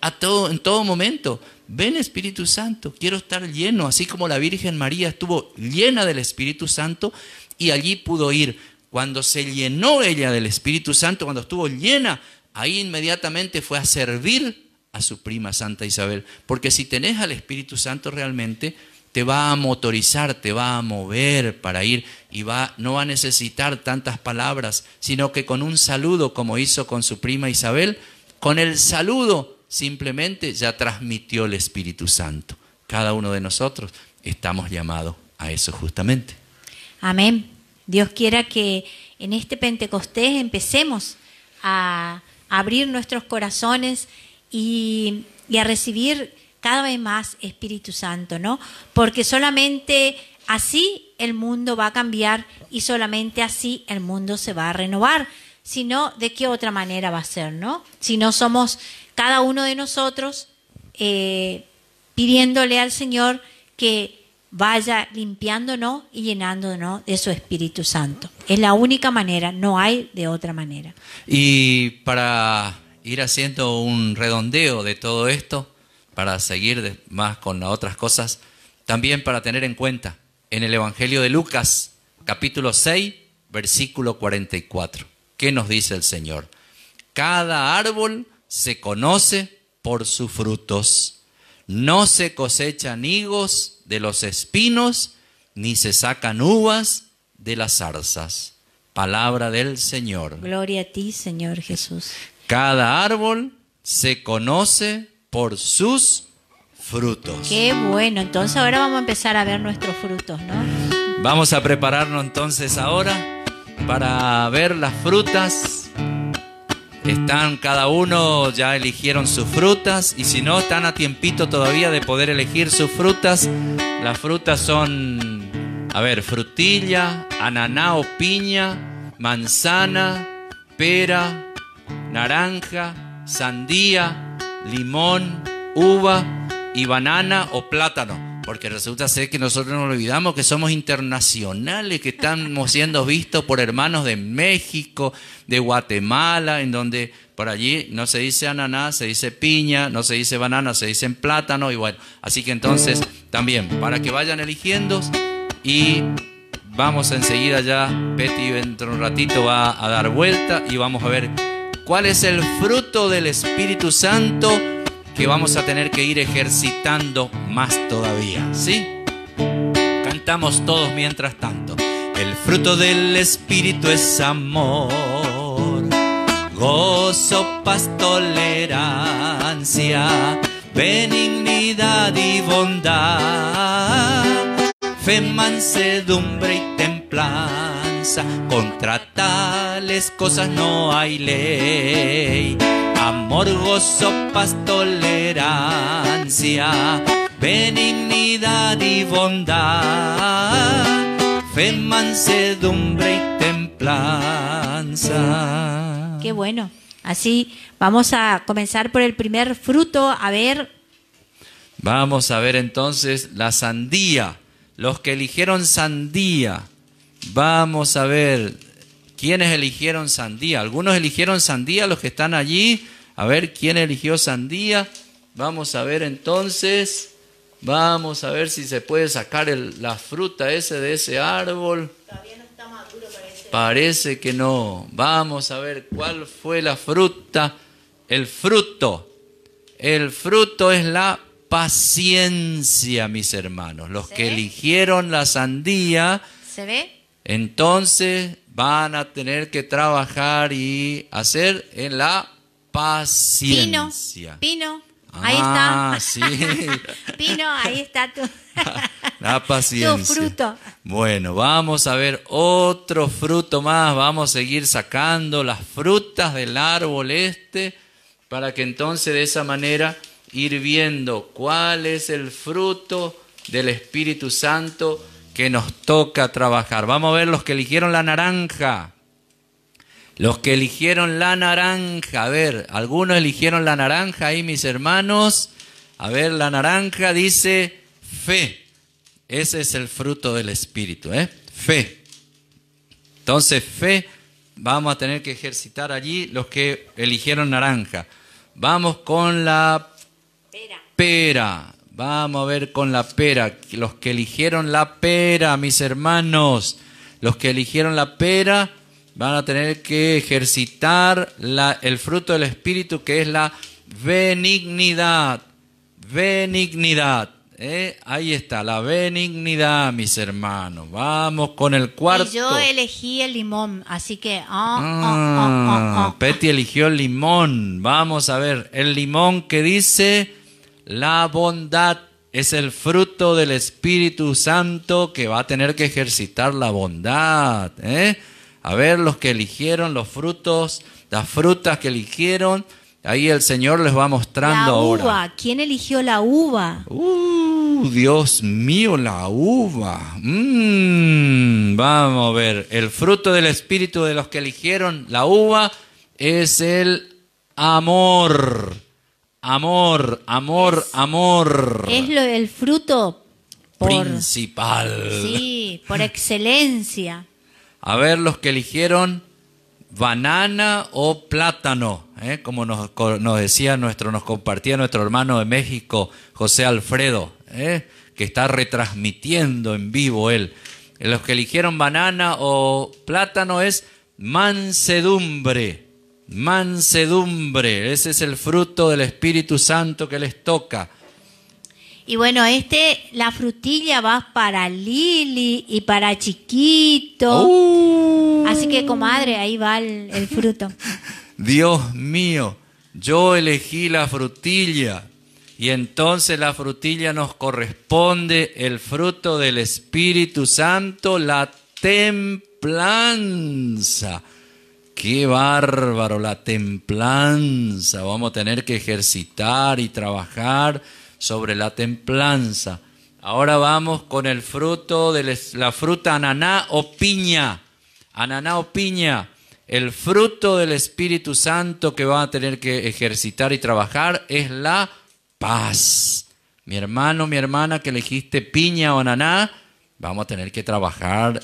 a todo, en todo momento, ven Espíritu Santo, quiero estar lleno, así como la Virgen María estuvo llena del Espíritu Santo y allí pudo ir cuando se llenó ella del Espíritu Santo, cuando estuvo llena, ahí inmediatamente fue a servir a su prima Santa Isabel. Porque si tenés al Espíritu Santo realmente, te va a motorizar, te va a mover para ir y va, no va a necesitar tantas palabras, sino que con un saludo, como hizo con su prima Isabel, con el saludo simplemente ya transmitió el Espíritu Santo. Cada uno de nosotros estamos llamados a eso justamente. Amén. Dios quiera que en este Pentecostés empecemos a abrir nuestros corazones y, a recibir cada vez más Espíritu Santo, ¿no? Porque solamente así el mundo va a cambiar y solamente así el mundo se va a renovar. Si no, ¿de qué otra manera va a ser, no? Si no somos cada uno de nosotros eh, pidiéndole al Señor que vaya limpiándonos y llenándonos de su Espíritu Santo. Es la única manera, no hay de otra manera. Y para ir haciendo un redondeo de todo esto, para seguir más con otras cosas, también para tener en cuenta en el Evangelio de Lucas, capítulo 6, versículo 44. ¿Qué nos dice el Señor? Cada árbol se conoce por sus frutos. No se cosechan higos de los espinos, ni se sacan uvas de las zarzas. Palabra del Señor. Gloria a ti, Señor Jesús. Cada árbol se conoce por sus frutos. Qué bueno, entonces ahora vamos a empezar a ver nuestros frutos, ¿no? Vamos a prepararnos entonces ahora para ver las frutas. Están cada uno, ya eligieron sus frutas y si no, están a tiempito todavía de poder elegir sus frutas. Las frutas son, a ver, frutilla, ananá o piña, manzana, pera, naranja, sandía, limón, uva y banana o plátano. Porque resulta ser que nosotros nos olvidamos que somos internacionales, que estamos siendo vistos por hermanos de México, de Guatemala, en donde por allí no se dice ananá, se dice piña, no se dice banana, se dice plátano y bueno. Así que entonces también, para que vayan eligiendo y vamos enseguida ya, Betty dentro de un ratito va a dar vuelta y vamos a ver cuál es el fruto del Espíritu Santo que vamos a tener que ir ejercitando más todavía, ¿sí? Cantamos todos mientras tanto. El fruto del Espíritu es amor, gozo, paz, tolerancia, benignidad y bondad, fe, mansedumbre y templanza. Contra tales cosas no hay ley amor, gozo, paz, tolerancia, benignidad y bondad, fe, mansedumbre y templanza. Qué bueno. Así vamos a comenzar por el primer fruto, a ver. Vamos a ver entonces la sandía. Los que eligieron sandía. Vamos a ver quiénes eligieron sandía. Algunos eligieron sandía, los que están allí. A ver quién eligió sandía. Vamos a ver entonces. Vamos a ver si se puede sacar la fruta ese de ese árbol. Todavía no está maduro, parece. Parece que no. Vamos a ver cuál fue la fruta. El fruto. El fruto es la paciencia, mis hermanos. Los que eligieron la sandía. ¿Se ve? Entonces van a tener que trabajar y hacer en la paciencia. Pino, Pino, ahí ah, está. Sí. Pino, ahí está tu, La paciencia. tu fruto. Bueno, vamos a ver otro fruto más. Vamos a seguir sacando las frutas del árbol este para que entonces de esa manera ir viendo cuál es el fruto del Espíritu Santo que nos toca trabajar. Vamos a ver los que eligieron la naranja. Los que eligieron la naranja, a ver, algunos eligieron la naranja ahí, mis hermanos. A ver, la naranja dice fe. Ese es el fruto del Espíritu, ¿eh? Fe. Entonces, fe, vamos a tener que ejercitar allí los que eligieron naranja. Vamos con la pera. pera. Vamos a ver con la pera. Los que eligieron la pera, mis hermanos. Los que eligieron la pera van a tener que ejercitar el fruto del Espíritu que es la benignidad. Benignidad. ¿eh? Ahí está, la benignidad, mis hermanos. Vamos con el cuarto. yo elegí el limón, así que... ah, ah, ah Petty eligió el limón. Vamos a ver, el limón que dice la bondad es el fruto del Espíritu Santo que va a tener que ejercitar la bondad. ¿eh? A ver, los que eligieron los frutos, las frutas que eligieron, ahí el Señor les va mostrando la ahora. Uva. ¿Quién eligió la uva? Uh, Dios mío, la uva. Mm, vamos a ver, el fruto del Espíritu de los que eligieron la uva es el amor. Amor, amor, amor. Es lo, el fruto por, principal. Sí, por excelencia. A ver, los que eligieron banana o plátano, ¿eh? como nos, nos, decía nuestro, nos compartía nuestro hermano de México, José Alfredo, ¿eh? que está retransmitiendo en vivo él. Los que eligieron banana o plátano es mansedumbre mansedumbre. Ese es el fruto del Espíritu Santo que les toca. Y bueno, este, la frutilla va para Lili y para Chiquito. Uh. Así que, comadre, ahí va el, el fruto. Dios mío, yo elegí la frutilla. Y entonces la frutilla nos corresponde el fruto del Espíritu Santo, la templanza. Qué bárbaro, la templanza. Vamos a tener que ejercitar y trabajar sobre la templanza. Ahora vamos con el fruto de la fruta ananá o piña. Ananá o piña. El fruto del Espíritu Santo que va a tener que ejercitar y trabajar es la paz. Mi hermano, mi hermana que elegiste piña o ananá, vamos a tener que trabajar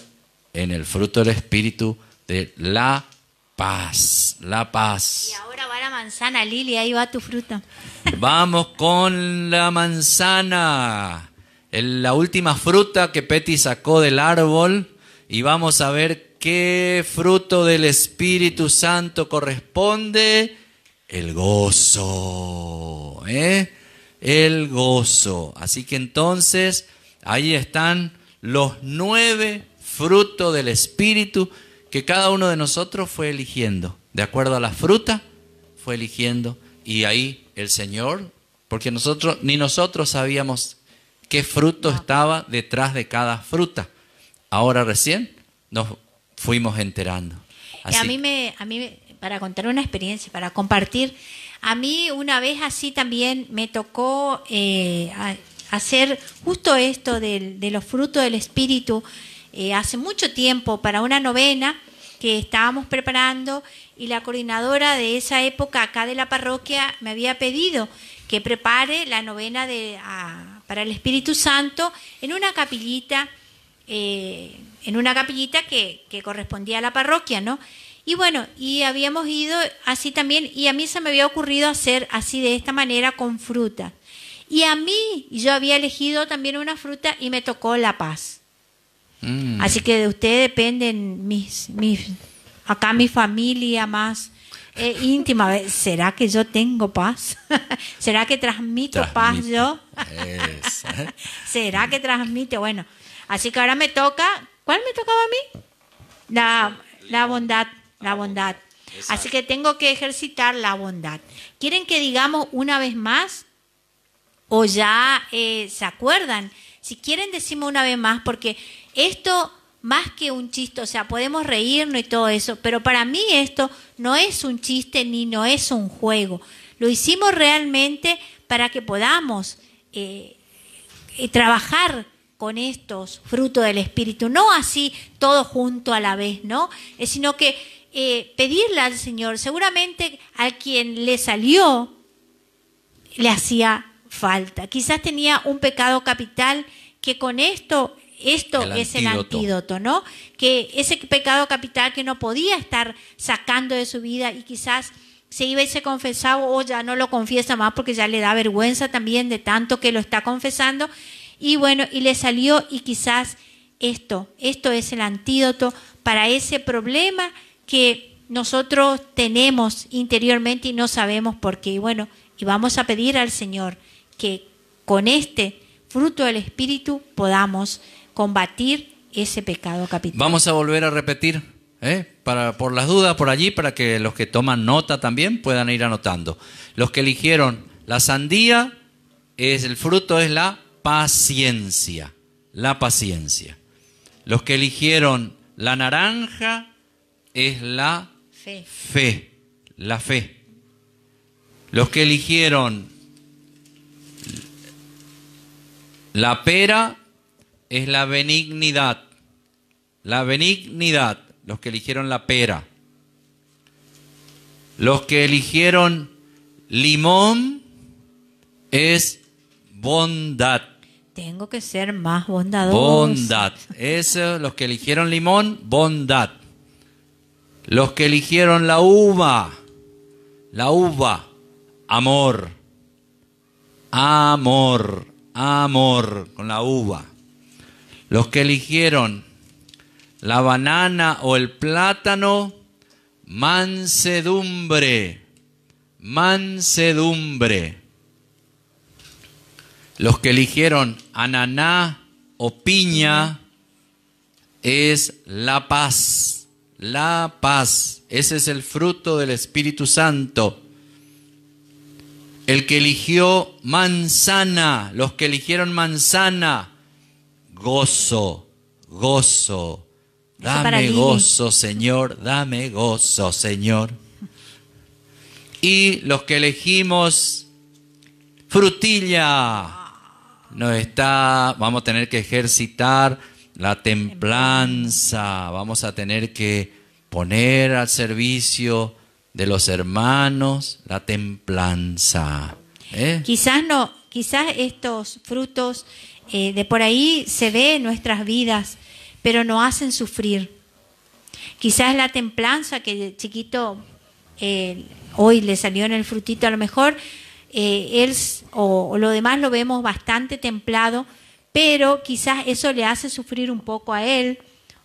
en el fruto del Espíritu de la paz, la paz. Y ahora va la manzana, Lili, ahí va tu fruta. Vamos con la manzana, la última fruta que Petty sacó del árbol y vamos a ver qué fruto del Espíritu Santo corresponde. El gozo, ¿eh? El gozo. Así que entonces ahí están los nueve frutos del Espíritu que cada uno de nosotros fue eligiendo. De acuerdo a la fruta, fue eligiendo. Y ahí el Señor, porque nosotros, ni nosotros sabíamos qué fruto estaba detrás de cada fruta. Ahora recién nos fuimos enterando. Y a mí me, a mí para contar una experiencia, para compartir, a mí una vez así también me tocó eh, hacer justo esto de, de los frutos del Espíritu eh, hace mucho tiempo para una novena que estábamos preparando y la coordinadora de esa época acá de la parroquia me había pedido que prepare la novena de, para el Espíritu Santo en una capillita, eh, en una capillita que, que, correspondía a la parroquia, ¿no? Y bueno, y habíamos ido así también, y a mí se me había ocurrido hacer así de esta manera con fruta. Y a mí yo había elegido también una fruta y me tocó la paz. Mm. Así que de usted dependen mis, mis, acá mi familia más eh, íntima. ¿Será que yo tengo paz? ¿Será que transmito paz yo? ¿Será que transmite? Bueno, así que ahora me toca, ¿cuál me tocaba a mí? La, la bondad, la bondad. Así que tengo que ejercitar la bondad. ¿Quieren que digamos una vez más? ¿O ya eh, se acuerdan? Si quieren decimos una vez más, porque esto más que un chiste, o sea, podemos reírnos y todo eso, pero para mí esto no es un chiste ni no es un juego. Lo hicimos realmente para que podamos eh, eh, trabajar con estos frutos del Espíritu, no así todo junto a la vez, ¿no? Eh, sino que pedirle al Señor, seguramente a quien le salió, le hacía falta. Quizás tenía un pecado capital que con esto esto es el antídoto, ¿no? Que ese pecado capital que no podía estar sacando de su vida y quizás se iba y se confesaba o ya no lo confiesa más porque ya le da vergüenza también de tanto que lo está confesando. Y bueno, y le salió y quizás esto, esto es el antídoto para ese problema que nosotros tenemos interiormente y no sabemos por qué. Y bueno, y vamos a pedir al Señor que con este fruto del Espíritu podamos combatir ese pecado capital. Vamos a volver a repetir, ¿eh? para, por las dudas por allí, para que los que toman nota también puedan ir anotando. Los que eligieron la sandía, es, el fruto es la paciencia, la paciencia. Los que eligieron la naranja es la Fe. fe, la fe. Los que eligieron la pera es la benignidad, la benignidad, los que eligieron la pera. Los que eligieron limón es bondad. Tengo que ser más bondadoso. Bondad. Eso, los que eligieron limón, bondad. Los que eligieron la uva, la uva, amor. Amor, amor con la uva. Los que eligieron la banana o el plátano, mansedumbre, mansedumbre. Los que eligieron ananá o piña es la paz, la paz. Ese es el fruto del Espíritu Santo. El que eligió manzana, los que eligieron manzana, gozo, gozo. Dame gozo, Señor, dame gozo, Señor. Y los que elegimos frutilla, nos está, vamos a tener que ejercitar la templanza, vamos a tener que poner al servicio de los hermanos la templanza. ¿eh? Quizás no, quizás estos frutos eh, de por ahí se ve en nuestras vidas, pero no hacen sufrir. Quizás la templanza que chiquito eh, hoy le salió en el frutito, a lo mejor él o, o lo demás lo vemos bastante templado, pero quizás eso le hace sufrir un poco a él,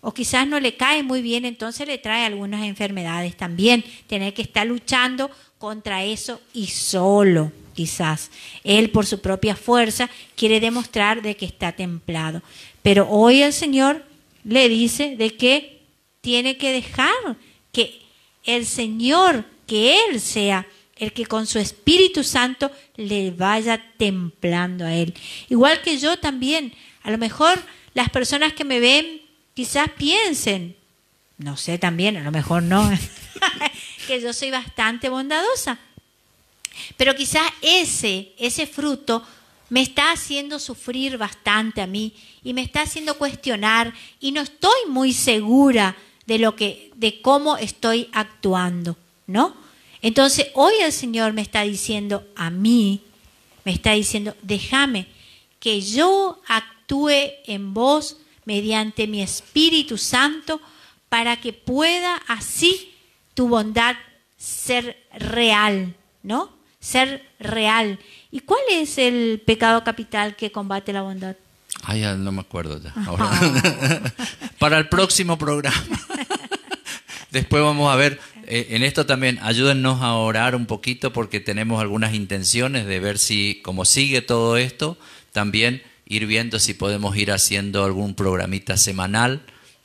o quizás no le cae muy bien, entonces le trae algunas enfermedades también, tener que estar luchando contra eso y solo, quizás. Él por su propia fuerza quiere demostrar de que está templado. Pero hoy el Señor le dice de que tiene que dejar que el Señor, que Él sea el que con su Espíritu Santo le vaya templando a Él. Igual que yo también, a lo mejor las personas que me ven quizás piensen, no sé también, a lo mejor no, que yo soy bastante bondadosa. Pero quizás ese, ese fruto me está haciendo sufrir bastante a mí y me está haciendo cuestionar y no estoy muy segura de lo que de cómo estoy actuando, ¿no? Entonces, hoy el Señor me está diciendo a mí, me está diciendo, déjame que yo actúe en vos mediante mi Espíritu Santo para que pueda así tu bondad ser real, ¿no? Ser real. ¿Y cuál es el pecado capital que combate la bondad? Ay, no me acuerdo ya. ahora. Para el próximo programa. Después vamos a ver, eh, en esto también ayúdennos a orar un poquito porque tenemos algunas intenciones de ver si, como sigue todo esto, también ir viendo si podemos ir haciendo algún programita semanal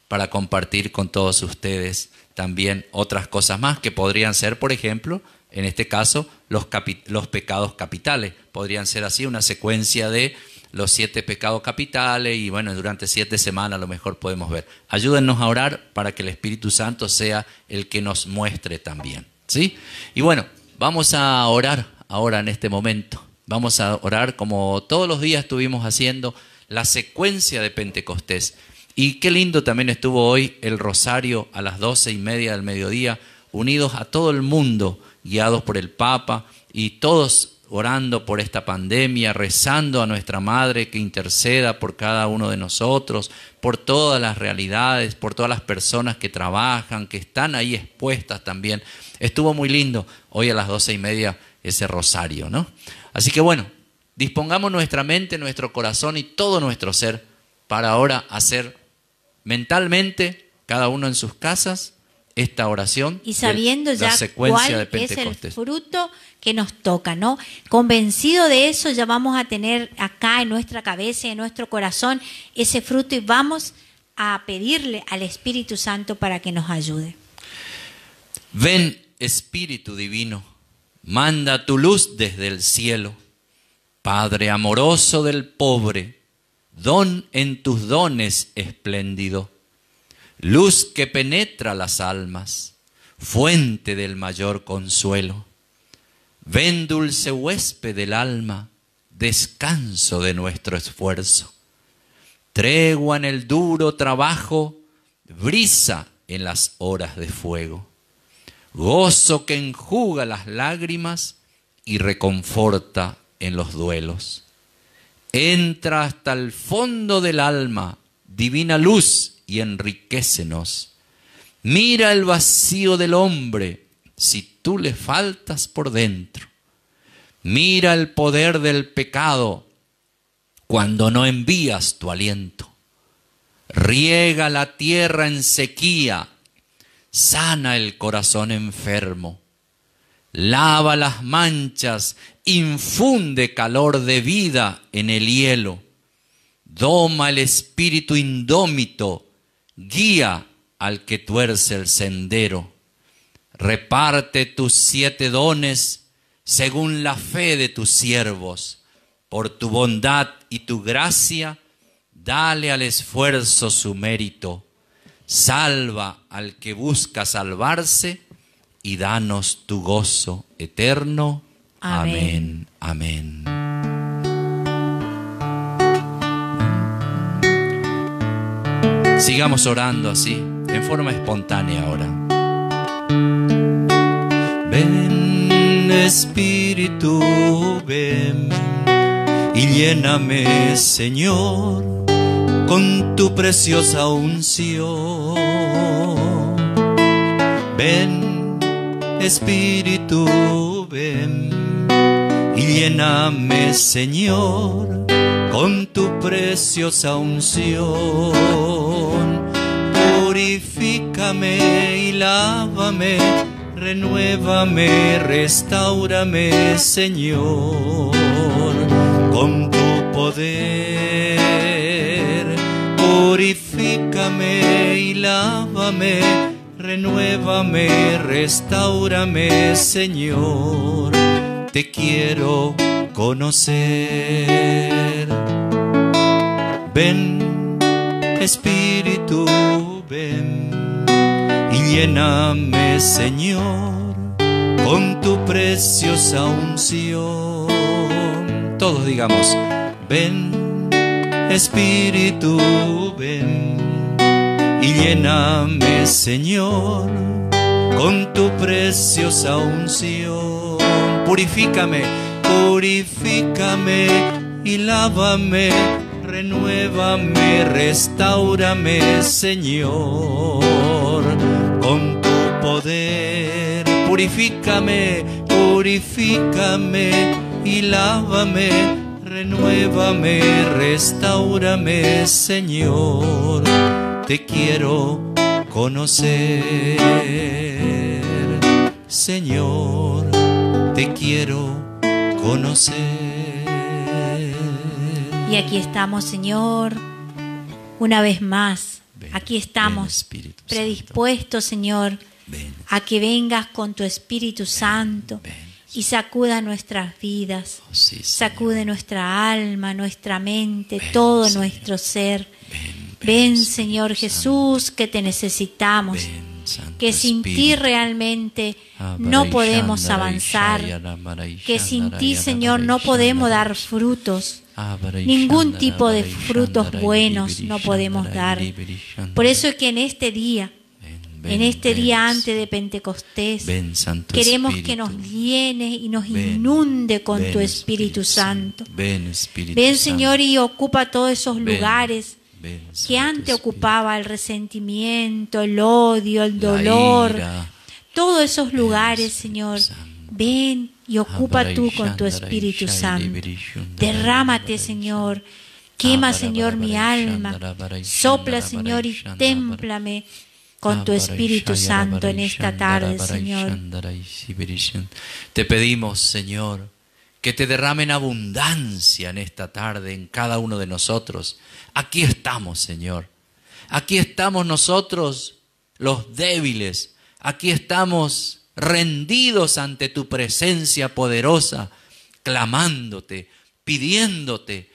para compartir con todos ustedes también otras cosas más que podrían ser, por ejemplo, en este caso, los, los pecados capitales. Podrían ser así una secuencia de los siete pecados capitales y bueno, durante siete semanas a lo mejor podemos ver. Ayúdennos a orar para que el Espíritu Santo sea el que nos muestre también. ¿Sí? Y bueno, vamos a orar ahora en este momento. Vamos a orar como todos los días estuvimos haciendo la secuencia de Pentecostés. Y qué lindo también estuvo hoy el rosario a las doce y media del mediodía, unidos a todo el mundo, guiados por el Papa y todos orando por esta pandemia, rezando a nuestra Madre que interceda por cada uno de nosotros, por todas las realidades, por todas las personas que trabajan, que están ahí expuestas también. Estuvo muy lindo hoy a las doce y media ese rosario, ¿no? Así que bueno, dispongamos nuestra mente, nuestro corazón y todo nuestro ser para ahora hacer mentalmente, cada uno en sus casas, esta oración y sabiendo de la ya secuencia de cuál es el fruto que nos toca, ¿no? Convencido de eso, ya vamos a tener acá en nuestra cabeza y en nuestro corazón ese fruto y vamos a pedirle al Espíritu Santo para que nos ayude. Ven, Espíritu Divino, manda tu luz desde el cielo. Padre amoroso del pobre, don en tus dones espléndido, luz que penetra las almas, fuente del mayor consuelo. Ven dulce huésped del alma, descanso de nuestro esfuerzo. Tregua en el duro trabajo, brisa en las horas de fuego. Gozo que enjuga las lágrimas y reconforta en los duelos. Entra hasta el fondo del alma, divina luz, y enriquecenos. Mira el vacío del hombre si tú le faltas por dentro. Mira el poder del pecado cuando no envías tu aliento. Riega la tierra en sequía, sana el corazón enfermo, lava las manchas, infunde calor de vida en el hielo, doma el espíritu indómito, guía al que tuerce el sendero, reparte tus siete dones según la fe de tus siervos. Por tu bondad y tu gracia, dale al esfuerzo su mérito. Salva al que busca salvarse y danos tu gozo eterno. Amén. Amén. Sigamos orando así, en forma espontánea ahora. Ven Espíritu, ven y lléname, Señor, con tu preciosa unción. Ven Espíritu, ven y lléname, Señor, con tu preciosa unción. Purifícame y lávame, renuévame, restaurame, Señor, con tu poder. Purifícame y lávame, renuévame, restaurame, Señor. Te quiero conocer. Ven, Espíritu, ven y lléname, Señor, con tu preciosa unción. Todos digamos, ven, Espíritu, ven y lléname, Señor, con tu preciosa unción. Purifícame, purifícame y lávame, renuévame, restaurame, Señor, con tu poder. Purifícame, purifícame y lávame, renuévame, restaurame, Señor. Te quiero conocer, Señor, te quiero conocer. Y aquí estamos, Señor, una vez más. Ven, Aquí ven, estamos Santo. predispuestos, Señor, Ven, a que vengas con tu Espíritu Santo. Y sacuda nuestras vidas, Oh, sí, sacude nuestra alma, nuestra mente, Ven, todo Señor. nuestro ser. Ven, Señor Santo. Jesús, que te necesitamos, que sin ti realmente no podemos avanzar, que sin ti, Señor, no podemos dar frutos. Ningún tipo de frutos buenos no podemos dar. Por eso es que en este día, en este día antes de Pentecostés, Ven, Santo queremos Espíritu. que nos llene y nos inunde con tu Espíritu Santo. Ven, Espíritu Ven, Santo. Señor, y ocupa todos esos lugares ven, que antes ocupaba el resentimiento, el odio, el dolor, ira. todos esos lugares, Señor. Ven y ocupa tú con tu Espíritu Santo. Derrámate. Señor. Quema, Señor, mi alma. Sopla, Señor, y témplame con tu Espíritu Santo en esta tarde, Señor. Te pedimos, Señor, que te derramen abundancia en esta tarde en cada uno de nosotros. Aquí estamos, Señor. Aquí estamos nosotros, los débiles. Aquí estamos rendidos ante tu presencia poderosa, clamándote, pidiéndote,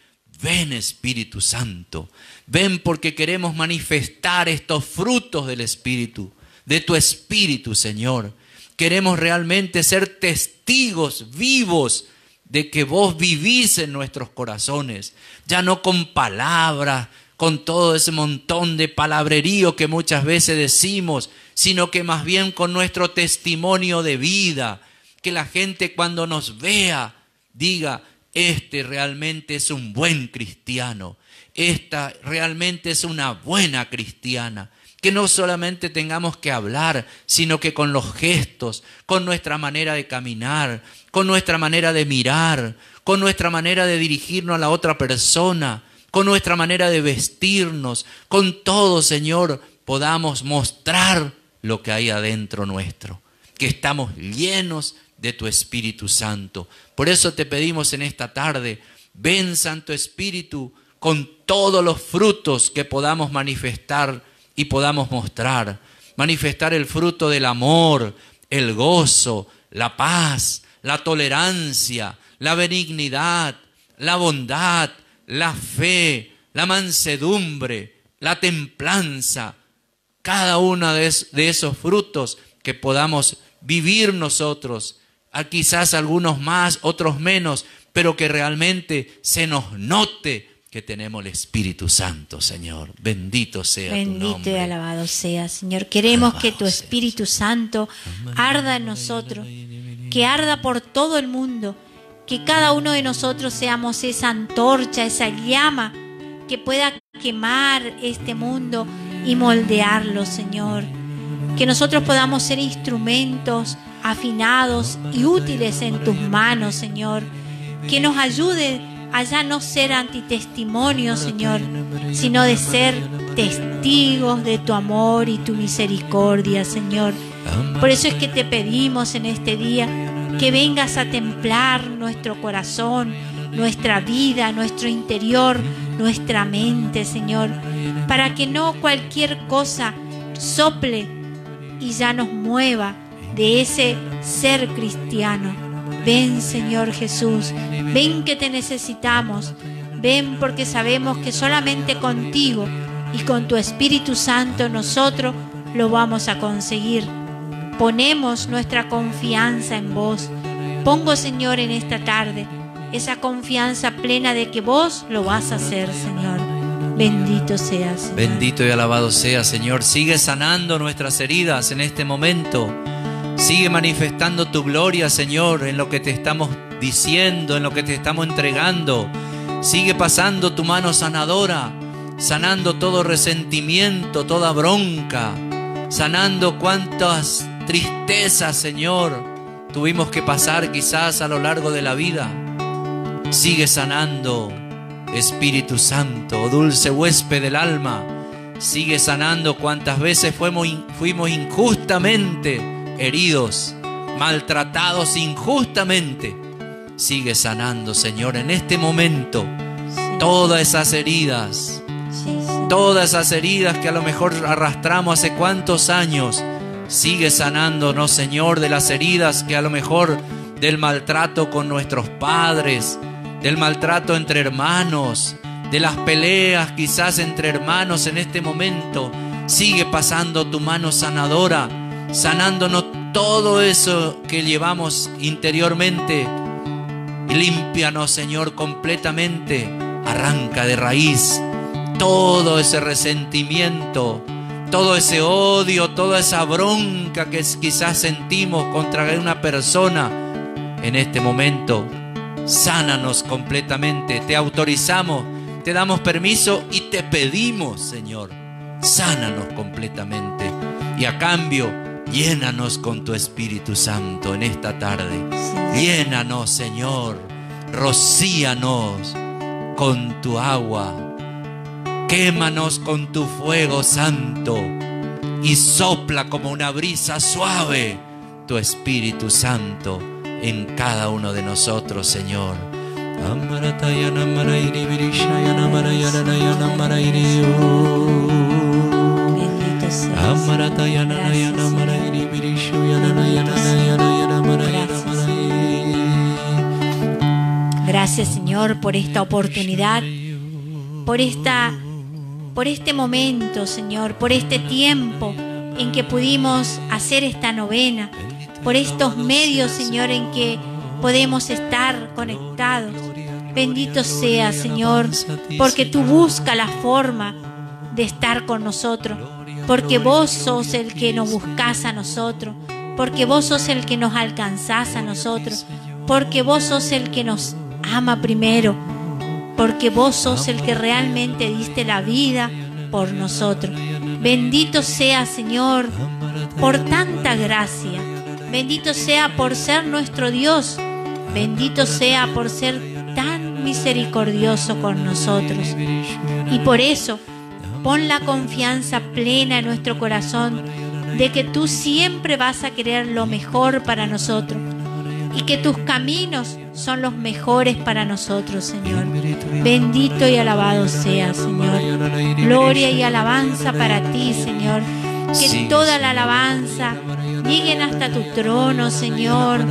ven Espíritu Santo, ven porque queremos manifestar estos frutos del Espíritu, de tu Espíritu, Señor. Queremos realmente ser testigos vivos de que vos vivís en nuestros corazones, ya no con palabras, con todo ese montón de palabrerío que muchas veces decimos, sino que más bien con nuestro testimonio de vida, que la gente cuando nos vea diga, este realmente es un buen cristiano, esta realmente es una buena cristiana. Que no solamente tengamos que hablar, sino que con los gestos, con nuestra manera de caminar, con nuestra manera de mirar, con nuestra manera de dirigirnos a la otra persona, con nuestra manera de vestirnos, con todo, Señor, podamos mostrar lo que hay adentro nuestro, que estamos llenos de tu Espíritu Santo. Por eso te pedimos en esta tarde, ven Santo Espíritu con todos los frutos que podamos manifestar y podamos mostrar. Manifestar el fruto del amor, el gozo, la paz, la tolerancia, la benignidad, la bondad, la fe, la mansedumbre, la templanza, cada uno de, esos frutos que podamos vivir nosotros, a quizás algunos más, otros menos, pero que realmente se nos note que tenemos el Espíritu Santo, Señor. Bendito sea Bendito tu nombre. y alabado sea, Señor. Queremos que tu Espíritu Santo arda en nosotros, que arda por todo el mundo, que cada uno de nosotros seamos esa antorcha, esa llama que pueda quemar este mundo y moldearlo, Señor. Que nosotros podamos ser instrumentos afinados y útiles en tus manos, Señor. Que nos ayude a ya no ser antitestimonio, Señor, sino de ser testigos de tu amor y tu misericordia, Señor. Por eso es que te pedimos en este día que vengas a templar nuestro corazón, nuestra vida, nuestro interior, nuestra mente, Señor, para que no cualquier cosa sople y ya nos mueva de ese ser cristiano. Ven, Señor Jesús, ven que te necesitamos, ven porque sabemos que solamente contigo y con tu Espíritu Santo nosotros lo vamos a conseguir. Ponemos nuestra confianza en vos. Pongo, Señor, en esta tarde esa confianza plena de que vos lo vas a hacer, Señor. Bendito seas. Bendito y alabado sea, Señor. Sigue sanando nuestras heridas en este momento. Sigue manifestando tu gloria, Señor, en lo que te estamos diciendo, en lo que te estamos entregando. Sigue pasando tu mano sanadora, sanando todo resentimiento, toda bronca, sanando cuantas tristezas, Señor, tuvimos que pasar quizás a lo largo de la vida. Sigue sanando, Espíritu Santo, dulce huésped del alma. Sigue sanando cuantas veces fuimos, fuimos injustamente heridos, maltratados injustamente. Sigue sanando, Señor, en este momento todas esas heridas, todas esas heridas que a lo mejor arrastramos hace cuántos años. Sigue sanándonos, Señor, de las heridas que a lo mejor del maltrato con nuestros padres, del maltrato entre hermanos, de las peleas quizás entre hermanos en este momento. Sigue pasando tu mano sanadora, sanándonos todo eso que llevamos interiormente. Límpianos, Señor, completamente. Arranca de raíz todo ese resentimiento, todo ese odio, toda esa bronca que quizás sentimos contra una persona en este momento. Sánanos completamente. Te autorizamos, te damos permiso y te pedimos, Señor, sánanos completamente. Y a cambio, llénanos con tu Espíritu Santo en esta tarde. Llénanos, Señor. Rocíanos con tu agua. Quémanos con tu fuego santo y sopla como una brisa suave tu Espíritu Santo en cada uno de nosotros, Señor. Bendito. Gracias, Gracias Señor por esta oportunidad, por esta por este momento, Señor, por este tiempo en que pudimos hacer esta novena, por estos medios, Señor, en que podemos estar conectados. Bendito sea, Señor, porque tú buscas la forma de estar con nosotros, porque vos sos el que nos buscas a nosotros, porque vos sos el que nos alcanzás a nosotros, porque vos sos el que nos ama primero porque vos sos el que realmente diste la vida por nosotros. Bendito sea, Señor, por tanta gracia. Bendito sea por ser nuestro Dios. Bendito sea por ser tan misericordioso con nosotros. Y por eso, pon la confianza plena en nuestro corazón de que tú siempre vas a querer lo mejor para nosotros y que tus caminos son los mejores para nosotros, Señor. Bendito y alabado sea, Señor. Gloria y alabanza para ti, Señor. Que toda la alabanza lleguen hasta tu trono, Señor,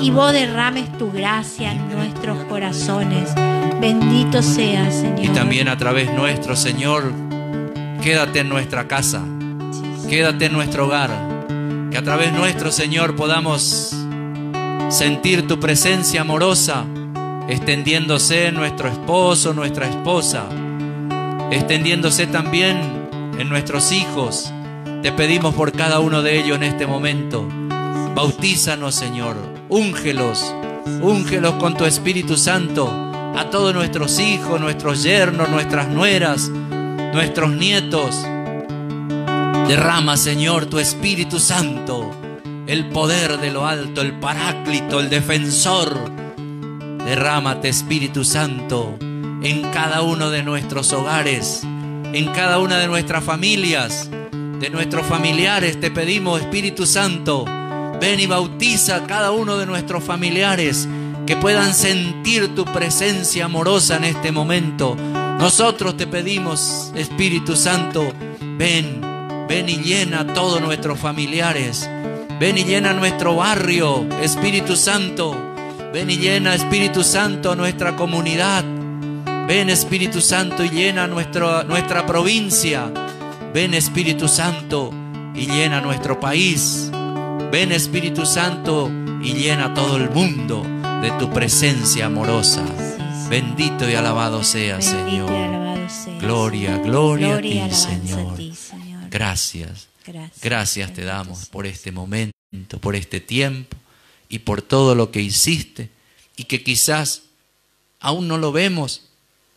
y vos derrames tu gracia en nuestros corazones. Bendito sea, Señor. Y también a través nuestro, Señor, quédate en nuestra casa, quédate en nuestro hogar, que a través nuestro, Señor, podamos sentir tu presencia amorosa extendiéndose en nuestro esposo, nuestra esposa, extendiéndose también en nuestros hijos. Te pedimos por cada uno de ellos en este momento. Bautízanos, Señor. Úngelos. Úngelos con tu Espíritu Santo a todos nuestros hijos, nuestros yernos, nuestras nueras, nuestros nietos. Derrama, Señor, tu Espíritu Santo el poder de lo alto, el paráclito, el defensor. Derrámate, Espíritu Santo, en cada uno de nuestros hogares, en cada una de nuestras familias, de nuestros familiares. Te pedimos, Espíritu Santo, ven y bautiza a cada uno de nuestros familiares que puedan sentir tu presencia amorosa en este momento. Nosotros te pedimos, Espíritu Santo, ven, ven y llena a todos nuestros familiares Ven y llena nuestro barrio, Espíritu Santo. Ven y llena, Espíritu Santo, nuestra comunidad. Ven, Espíritu Santo, y llena nuestra, nuestra provincia. Ven, Espíritu Santo, y llena nuestro país. Ven, Espíritu Santo, y llena todo el mundo de tu presencia amorosa. Bendito y alabado sea, Señor. Gloria, gloria, a ti, Señor. Gracias. Gracias, te damos por este momento, por este tiempo y por todo lo que hiciste y que quizás aún no lo vemos,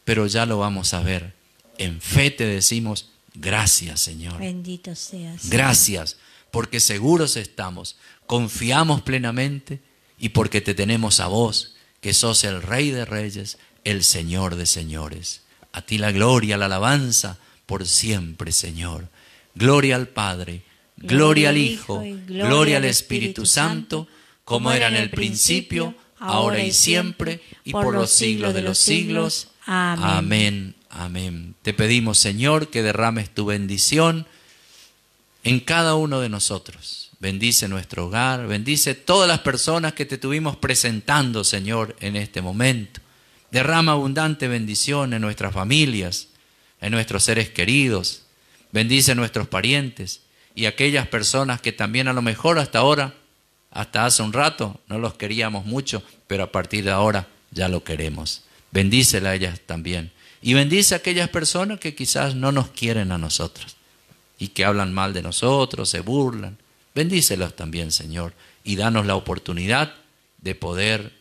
pero ya lo vamos a ver. En fe te decimos, gracias Señor. Bendito seas. Gracias, porque seguros estamos, confiamos plenamente y porque te tenemos a vos, que sos el Rey de Reyes, el Señor de Señores. A ti la gloria, la alabanza por siempre, Señor. Gloria al Padre, gloria al Hijo, gloria al Espíritu Santo, como era en el principio, ahora y siempre, y por los siglos de los siglos. Amén. Amén. Te pedimos, Señor, que derrames tu bendición en cada uno de nosotros. Bendice nuestro hogar, bendice todas las personas que te tuvimos presentando, Señor, en este momento. Derrama abundante bendición en nuestras familias, en nuestros seres queridos, Bendice a nuestros parientes y aquellas personas que también a lo mejor hasta ahora, hasta hace un rato, no los queríamos mucho, pero a partir de ahora ya lo queremos. Bendícela a ellas también. Y bendice a aquellas personas que quizás no nos quieren a nosotros y que hablan mal de nosotros, se burlan. Bendícelos también, Señor, y danos la oportunidad de poder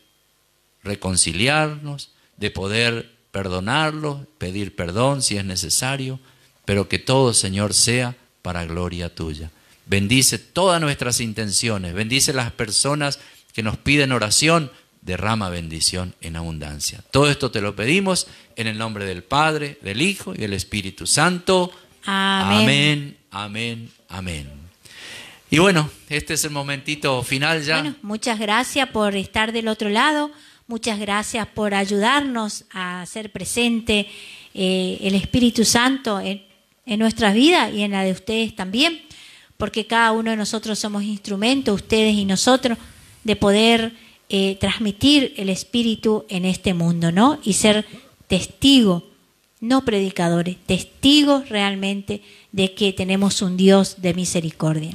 reconciliarnos, de poder perdonarlos, pedir perdón si es necesario, pero que todo, Señor, sea para gloria tuya. Bendice todas nuestras intenciones, bendice las personas que nos piden oración, derrama bendición en abundancia. Todo esto te lo pedimos en el nombre del Padre, del Hijo y del Espíritu Santo. Amén, amén, amén. Y bueno, este es el momentito final ya. Bueno, muchas gracias por estar del otro lado, muchas gracias por ayudarnos a ser presente eh, el Espíritu Santo en en nuestras vidas y en la de ustedes también, porque cada uno de nosotros somos instrumentos, ustedes y nosotros, de poder eh, transmitir el Espíritu en este mundo, ¿no? Y ser testigo, no predicadores, testigos realmente de que tenemos un Dios de misericordia.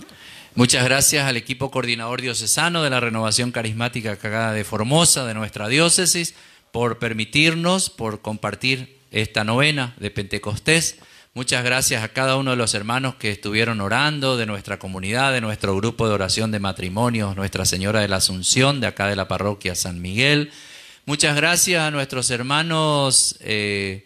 Muchas gracias al equipo coordinador diocesano de la renovación carismática acá de Formosa, de nuestra diócesis, por permitirnos, por compartir esta novena de Pentecostés. Muchas gracias a cada uno de los hermanos que estuvieron orando, de nuestra comunidad, de nuestro grupo de oración de matrimonios, Nuestra Señora de la Asunción, de acá de la parroquia San Miguel. Muchas gracias a nuestros hermanos eh,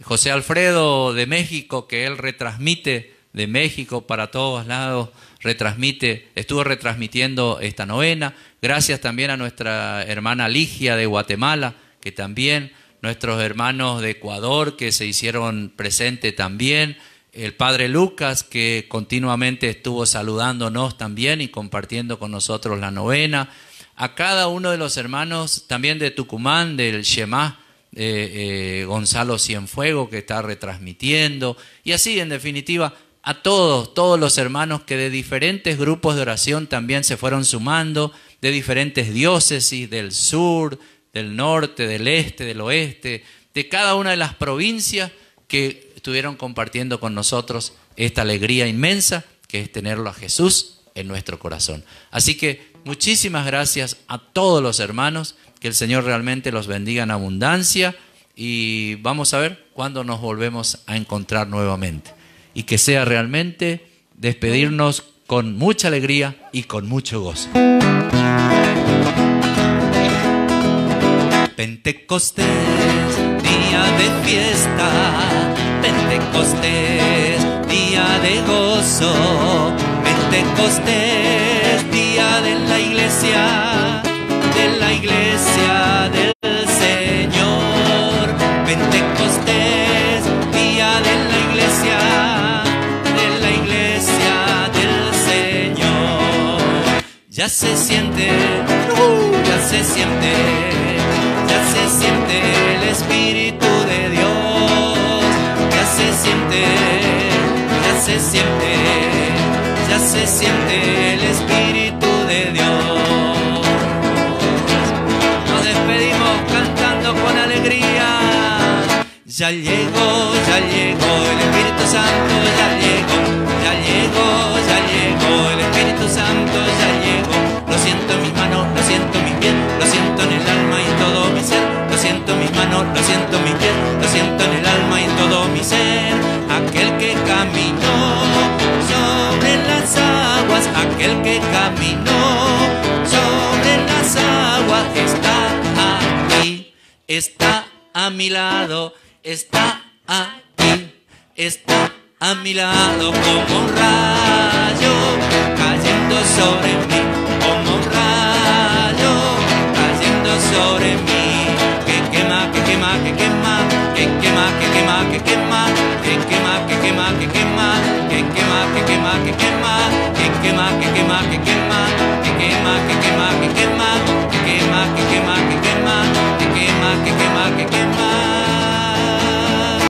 José Alfredo de México, que él retransmite de México para todos lados, retransmite, estuvo retransmitiendo esta novena. Gracias también a nuestra hermana Ligia de Guatemala, que también nuestros hermanos de Ecuador que se hicieron presente también, el padre Lucas que continuamente estuvo saludándonos también y compartiendo con nosotros la novena, a cada uno de los hermanos también de Tucumán, del Shema, eh, eh, Gonzalo Cienfuego que está retransmitiendo, y así en definitiva a todos, todos los hermanos que de diferentes grupos de oración también se fueron sumando, de diferentes diócesis del sur, del norte, del este, del oeste, de cada una de las provincias que estuvieron compartiendo con nosotros esta alegría inmensa que es tenerlo a Jesús en nuestro corazón. Así que muchísimas gracias a todos los hermanos, que el Señor realmente los bendiga en abundancia y vamos a ver cuándo nos volvemos a encontrar nuevamente. Y que sea realmente despedirnos con mucha alegría y con mucho gozo. Pentecostés, día de fiesta, Pentecostés, día de gozo, Pentecostés, día de la iglesia, de la iglesia del Señor, Pentecostés, día de la iglesia, de la iglesia del Señor. Ya se siente, ya se siente siente el Espíritu de Dios, ya se siente, ya se siente, ya se siente el Espíritu de Dios. Nos despedimos cantando con alegría. Ya llegó, ya llegó el Espíritu Santo, ya llegó, ya llegó, ya llegó el Espíritu lo siento en mis pies, lo siento en el alma y en todo mi ser. Aquel que caminó sobre las aguas, aquel que caminó sobre las aguas está aquí, está a mi lado, está aquí, está a mi lado como un rayo cayendo sobre mí, como un rayo cayendo sobre mí, quema, que quema, que quema, que quema, que quema, que quema, que quema, que quema, que quema, que quema, que quema, que quema, que quema, que quema, que quema, que quema, que quema, que quema, que quema, que quema,